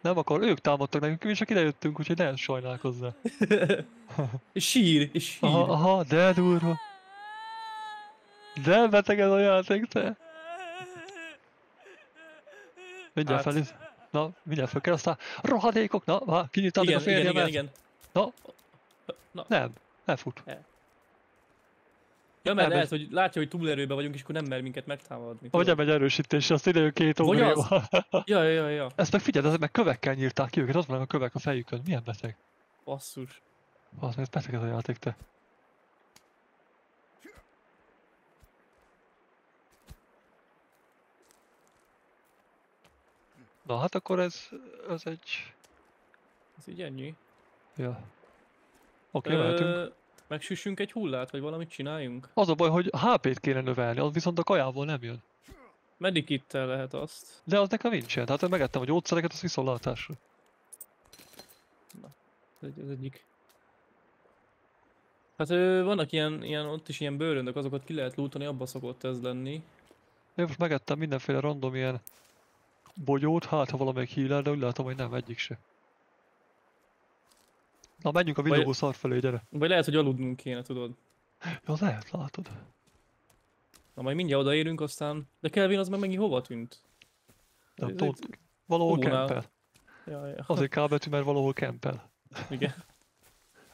nem akar, ők támadtak nekünk, mi csak idejöttünk, úgyhogy ne sajnálkozzál. És sír, és sír. Aha, aha, de durva. De beteg ez a játék, te. Mindjárt Hát. fel is. Na, mindjárt fel kell, aztán rohadékok, na, vá, kinyitották a igen, igen, férjemet. igen, igen. Na, Na. nem, elfut. Ja, mert lehet, hogy látja, hogy túlerőben vagyunk, és akkor nem mer minket megtámadni. Vagy tudod? nem egy erősítés, azt ide két óra. Ja, ja, ja. Ezt meg figyeld, ezek meg kövekkel nyírták ki őket, ott vannak a kövek a fejükön. Milyen beteg? Basszus. Az ez beteg ez a játék, te. Na hát akkor ez, ez egy... Ez így ennyi. Ja. Oké, okay, mehetünk. Megsüssünk egy hullát, vagy valamit csináljunk? Az a baj, hogy HP-t kéne növelni, az viszont a kajából nem jön. Medikittel lehet azt. De az nekem nincsen, tehát én megettem a gyógyszereket, az viszontlátásra. Ez, egy, ez egyik. Hát ö, vannak ilyen, ilyen, ott is ilyen bőröndök, azokat ki lehet lootolni, abba szokott ez lenni. Én most megettem mindenféle random ilyen bogyót, hát ha valamelyik healer, de úgy látom, hogy nem egyik se. Na menjünk a videó szar felé, gyere. Vagy lehet, hogy aludnunk kéne, tudod. Ja, lehet, látod. Na majd mindjárt odaérünk, aztán... De Kelvin az meg megint hova tűnt? Nem tudom, valahol kempel. Ja, ja. Azért K betű, mert valahol kempel. Igen.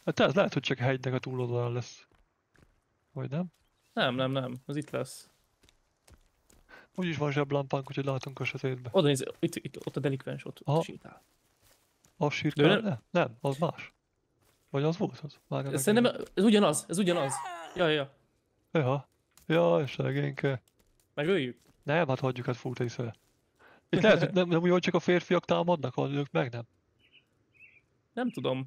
Hát ez lehet, hogy csak a hegynek a túloldalán lesz. Vagy nem? Nem, nem, nem. Az itt lesz. Úgyis van zseblámpánk, úgyhogy látunk a sötétbe. Oda néz, itt, itt, ott a delikvens, ott, Aha. sétál. A sírkál? nem- Nem, nem, az más. Vagy az volt az? Ez meg szerintem, ez ugyanaz, ez ugyanaz. Ja, ja, ja. Ja, ja, segényke. Megöljük? Nem, hát hagyjuk, hát fut észre. Itt lehet, hogy nem, nem úgy, hogy csak a férfiak támadnak, a nők meg nem. Nem tudom.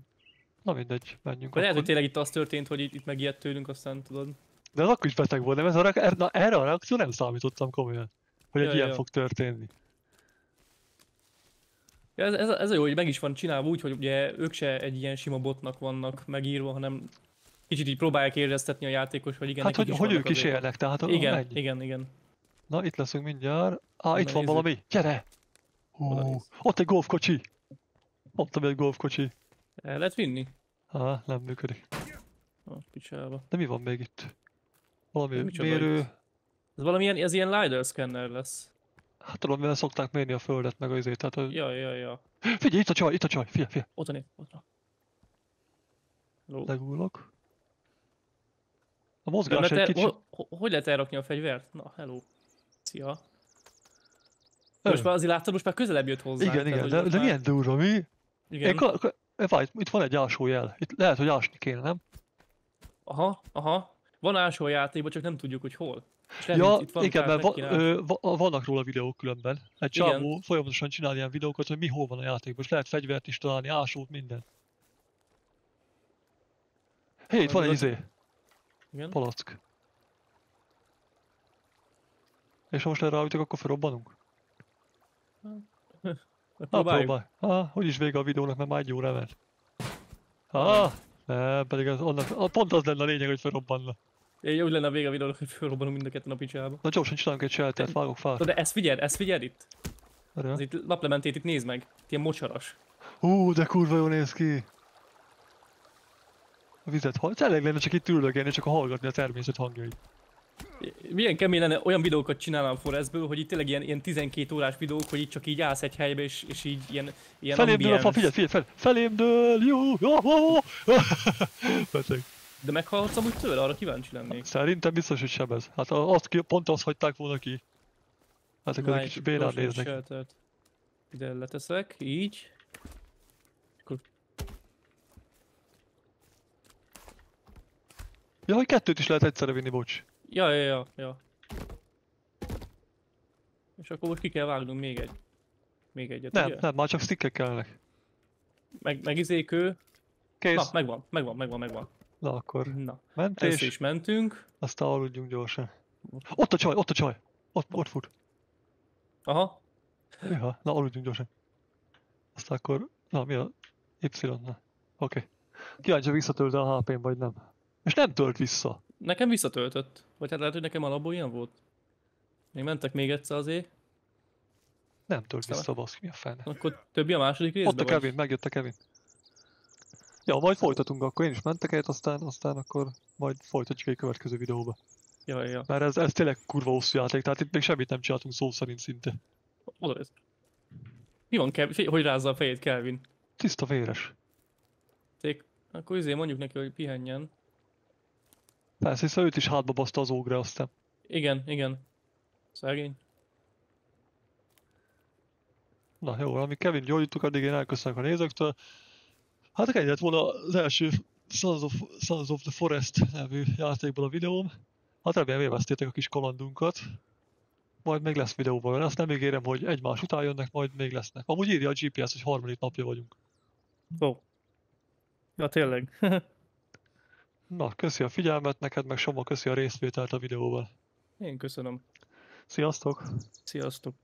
Na mindegy, menjünk lehet, hogy akkor. tényleg itt az történt, hogy itt, itt megijedt tőlünk, aztán tudod. De az akkor is beteg volt, nem? Ez a, reak- na, erre a reakció nem számítottam komolyan. Hogy egy Ja, ilyen ja. fog történni. Ja, ez, ez, ez a jó, hogy meg is van csinálva úgy, hogy ugye ők se egy ilyen sima botnak vannak megírva, hanem kicsit így próbálják éreztetni a játékos, hogy igen, hát, hogy, hogy ők is azért- élnek, tehát a- Igen, ennyi. igen, igen. Na, itt leszünk mindjárt. Á, itt Na, van nézzük. valami. Gyere! Oda Hú, ott egy golfkocsi. Ott egy golfkocsi. El lehet vinni? Á, nem működik. A picsába. De mi van még itt? Valami micsoda mérő. itt? Ez valamilyen, ez ilyen LiDAR scanner lesz. Hát tudom, mivel szokták mérni a földet, meg az izét. Tehát, hogy... Ja, ja, ja. Figyelj, itt a csaj, itt a csaj, figyelj, figyelj. Ott a nép, ott van. Hello. Legúlok. A mozgás egy kicsit... ho, ho, hogy lehet elrakni a fegyvert? Na, hello. Szia. Ö. Most már azért láttad, most már közelebb jött hozzá. Igen, igen, de, de milyen durva, mi? Igen. Én, várj, itt van egy ásójel. Itt lehet, hogy ásni kéne, nem? Aha, aha. Van ásó játékban, csak nem tudjuk, hogy hol. Lehet, Ja, itt van, igen, mert va, ö, va, vannak róla videók különben. Egy csávó folyamatosan csinál ilyen videókat, hogy mi hol van a játékban, és lehet fegyvert is találni, ásót, minden. Hé, itt van egy izé, Igen. palack. És ha most erre ráütök, akkor felrobbanunk? Na, Próbáljuk. próbálj. Ah, hogy is vége a videónak, mert már egy óra ment. Ah, nem, pedig az, annak, pont az lenne a lényeg, hogy felrobbanna. Én úgy lenne a vége a videónak, hogy felrobbanunk mind a ketten a picsába. Na gyorsan csinálunk egy sheltert, vágok fát. De ezt figyeld, ezt figyeld itt. Erre. Az itt naplementét itt nézd meg. Itt ilyen mocsaras. Hú, de kurva jól néz ki. A vizet hall. Tényleg lenne csak itt üldögélni, csak hallgatni a természet hangjait. Milyen kemény lenne olyan videókat csinálnám Forestből, hogy itt tényleg ilyen, ilyen 12 órás videók, hogy itt csak így állsz egy helybe, és, és így ilyen, ilyen Felém dől a fa, ambience. figyelj, figyelj, fel, felém dől, jó, jó, jó, jó. De meghalhatsz amúgy tőle, arra kíváncsi lennék. Szerintem biztos, hogy sebez. Hát azt ki, pont azt hagyták volna ki. Hát akkor egy kicsit bénán néznek. sheltert. Ide leteszek, így. Akkor Ja, hogy kettőt is lehet egyszerre vinni, bocs. Ja, ja, ja, ja. És akkor most ki kell vágnunk még egy. Még egyet, Nem, ugye? nem, már csak stickek kellene. Meg, meg izékő. Kész. Na, megvan, megvan, megvan, megvan. Na akkor Na, mentés, ezt is mentünk. aztán aludjunk gyorsan. Ott a csaj, ott a csaj. Ott, ott fut. Aha, Ja, na aludjunk gyorsan. Aztán akkor, na mi a Y. Oké. Okay. Kíváncsi, visszatölt a HP-n vagy nem. És nem tölt vissza. nekem visszatöltött. Vagy hát lehet, hogy nekem alapból ilyen volt. Még mentek még egyszer azért. Nem tölt Szóval- vissza, baszki, mi a fene. Akkor többi a második részben Ott a Kevin, megjött a Kevin. Ja, majd folytatunk akkor, én is mentek egyet, aztán, aztán akkor majd folytatjuk egy következő videóba. Ja, ja. Mert ez, ez tényleg kurva hosszú játék, tehát itt még semmit nem csináltunk szó szerint szinte. Oda lesz. Mi van, Kevin? Hogy rázza a fejét Kelvin? Tiszta véres. Ték, akkor izé mondjuk neki, hogy pihenjen. Persze, hiszen őt is hátba baszta az ógre aztán. Igen, igen. Szegény. Na jó, amíg Kevin gyógyítuk, addig én elköszönök a nézőktől. Hát ennyi lett volna az első Sons of, Sons of the Forest nevű játékból a videóm. Hát remélem élveztétek a kis kalandunkat. Majd még lesz videóban, azt nem ígérem, hogy egymás után jönnek, majd még lesznek. Amúgy írja a GPS, hogy harmadik napja vagyunk. Ó. Ja, tényleg. Na, köszi a figyelmet neked, meg Soma köszi a részvételt a videóval. Én köszönöm. Sziasztok! Sziasztok.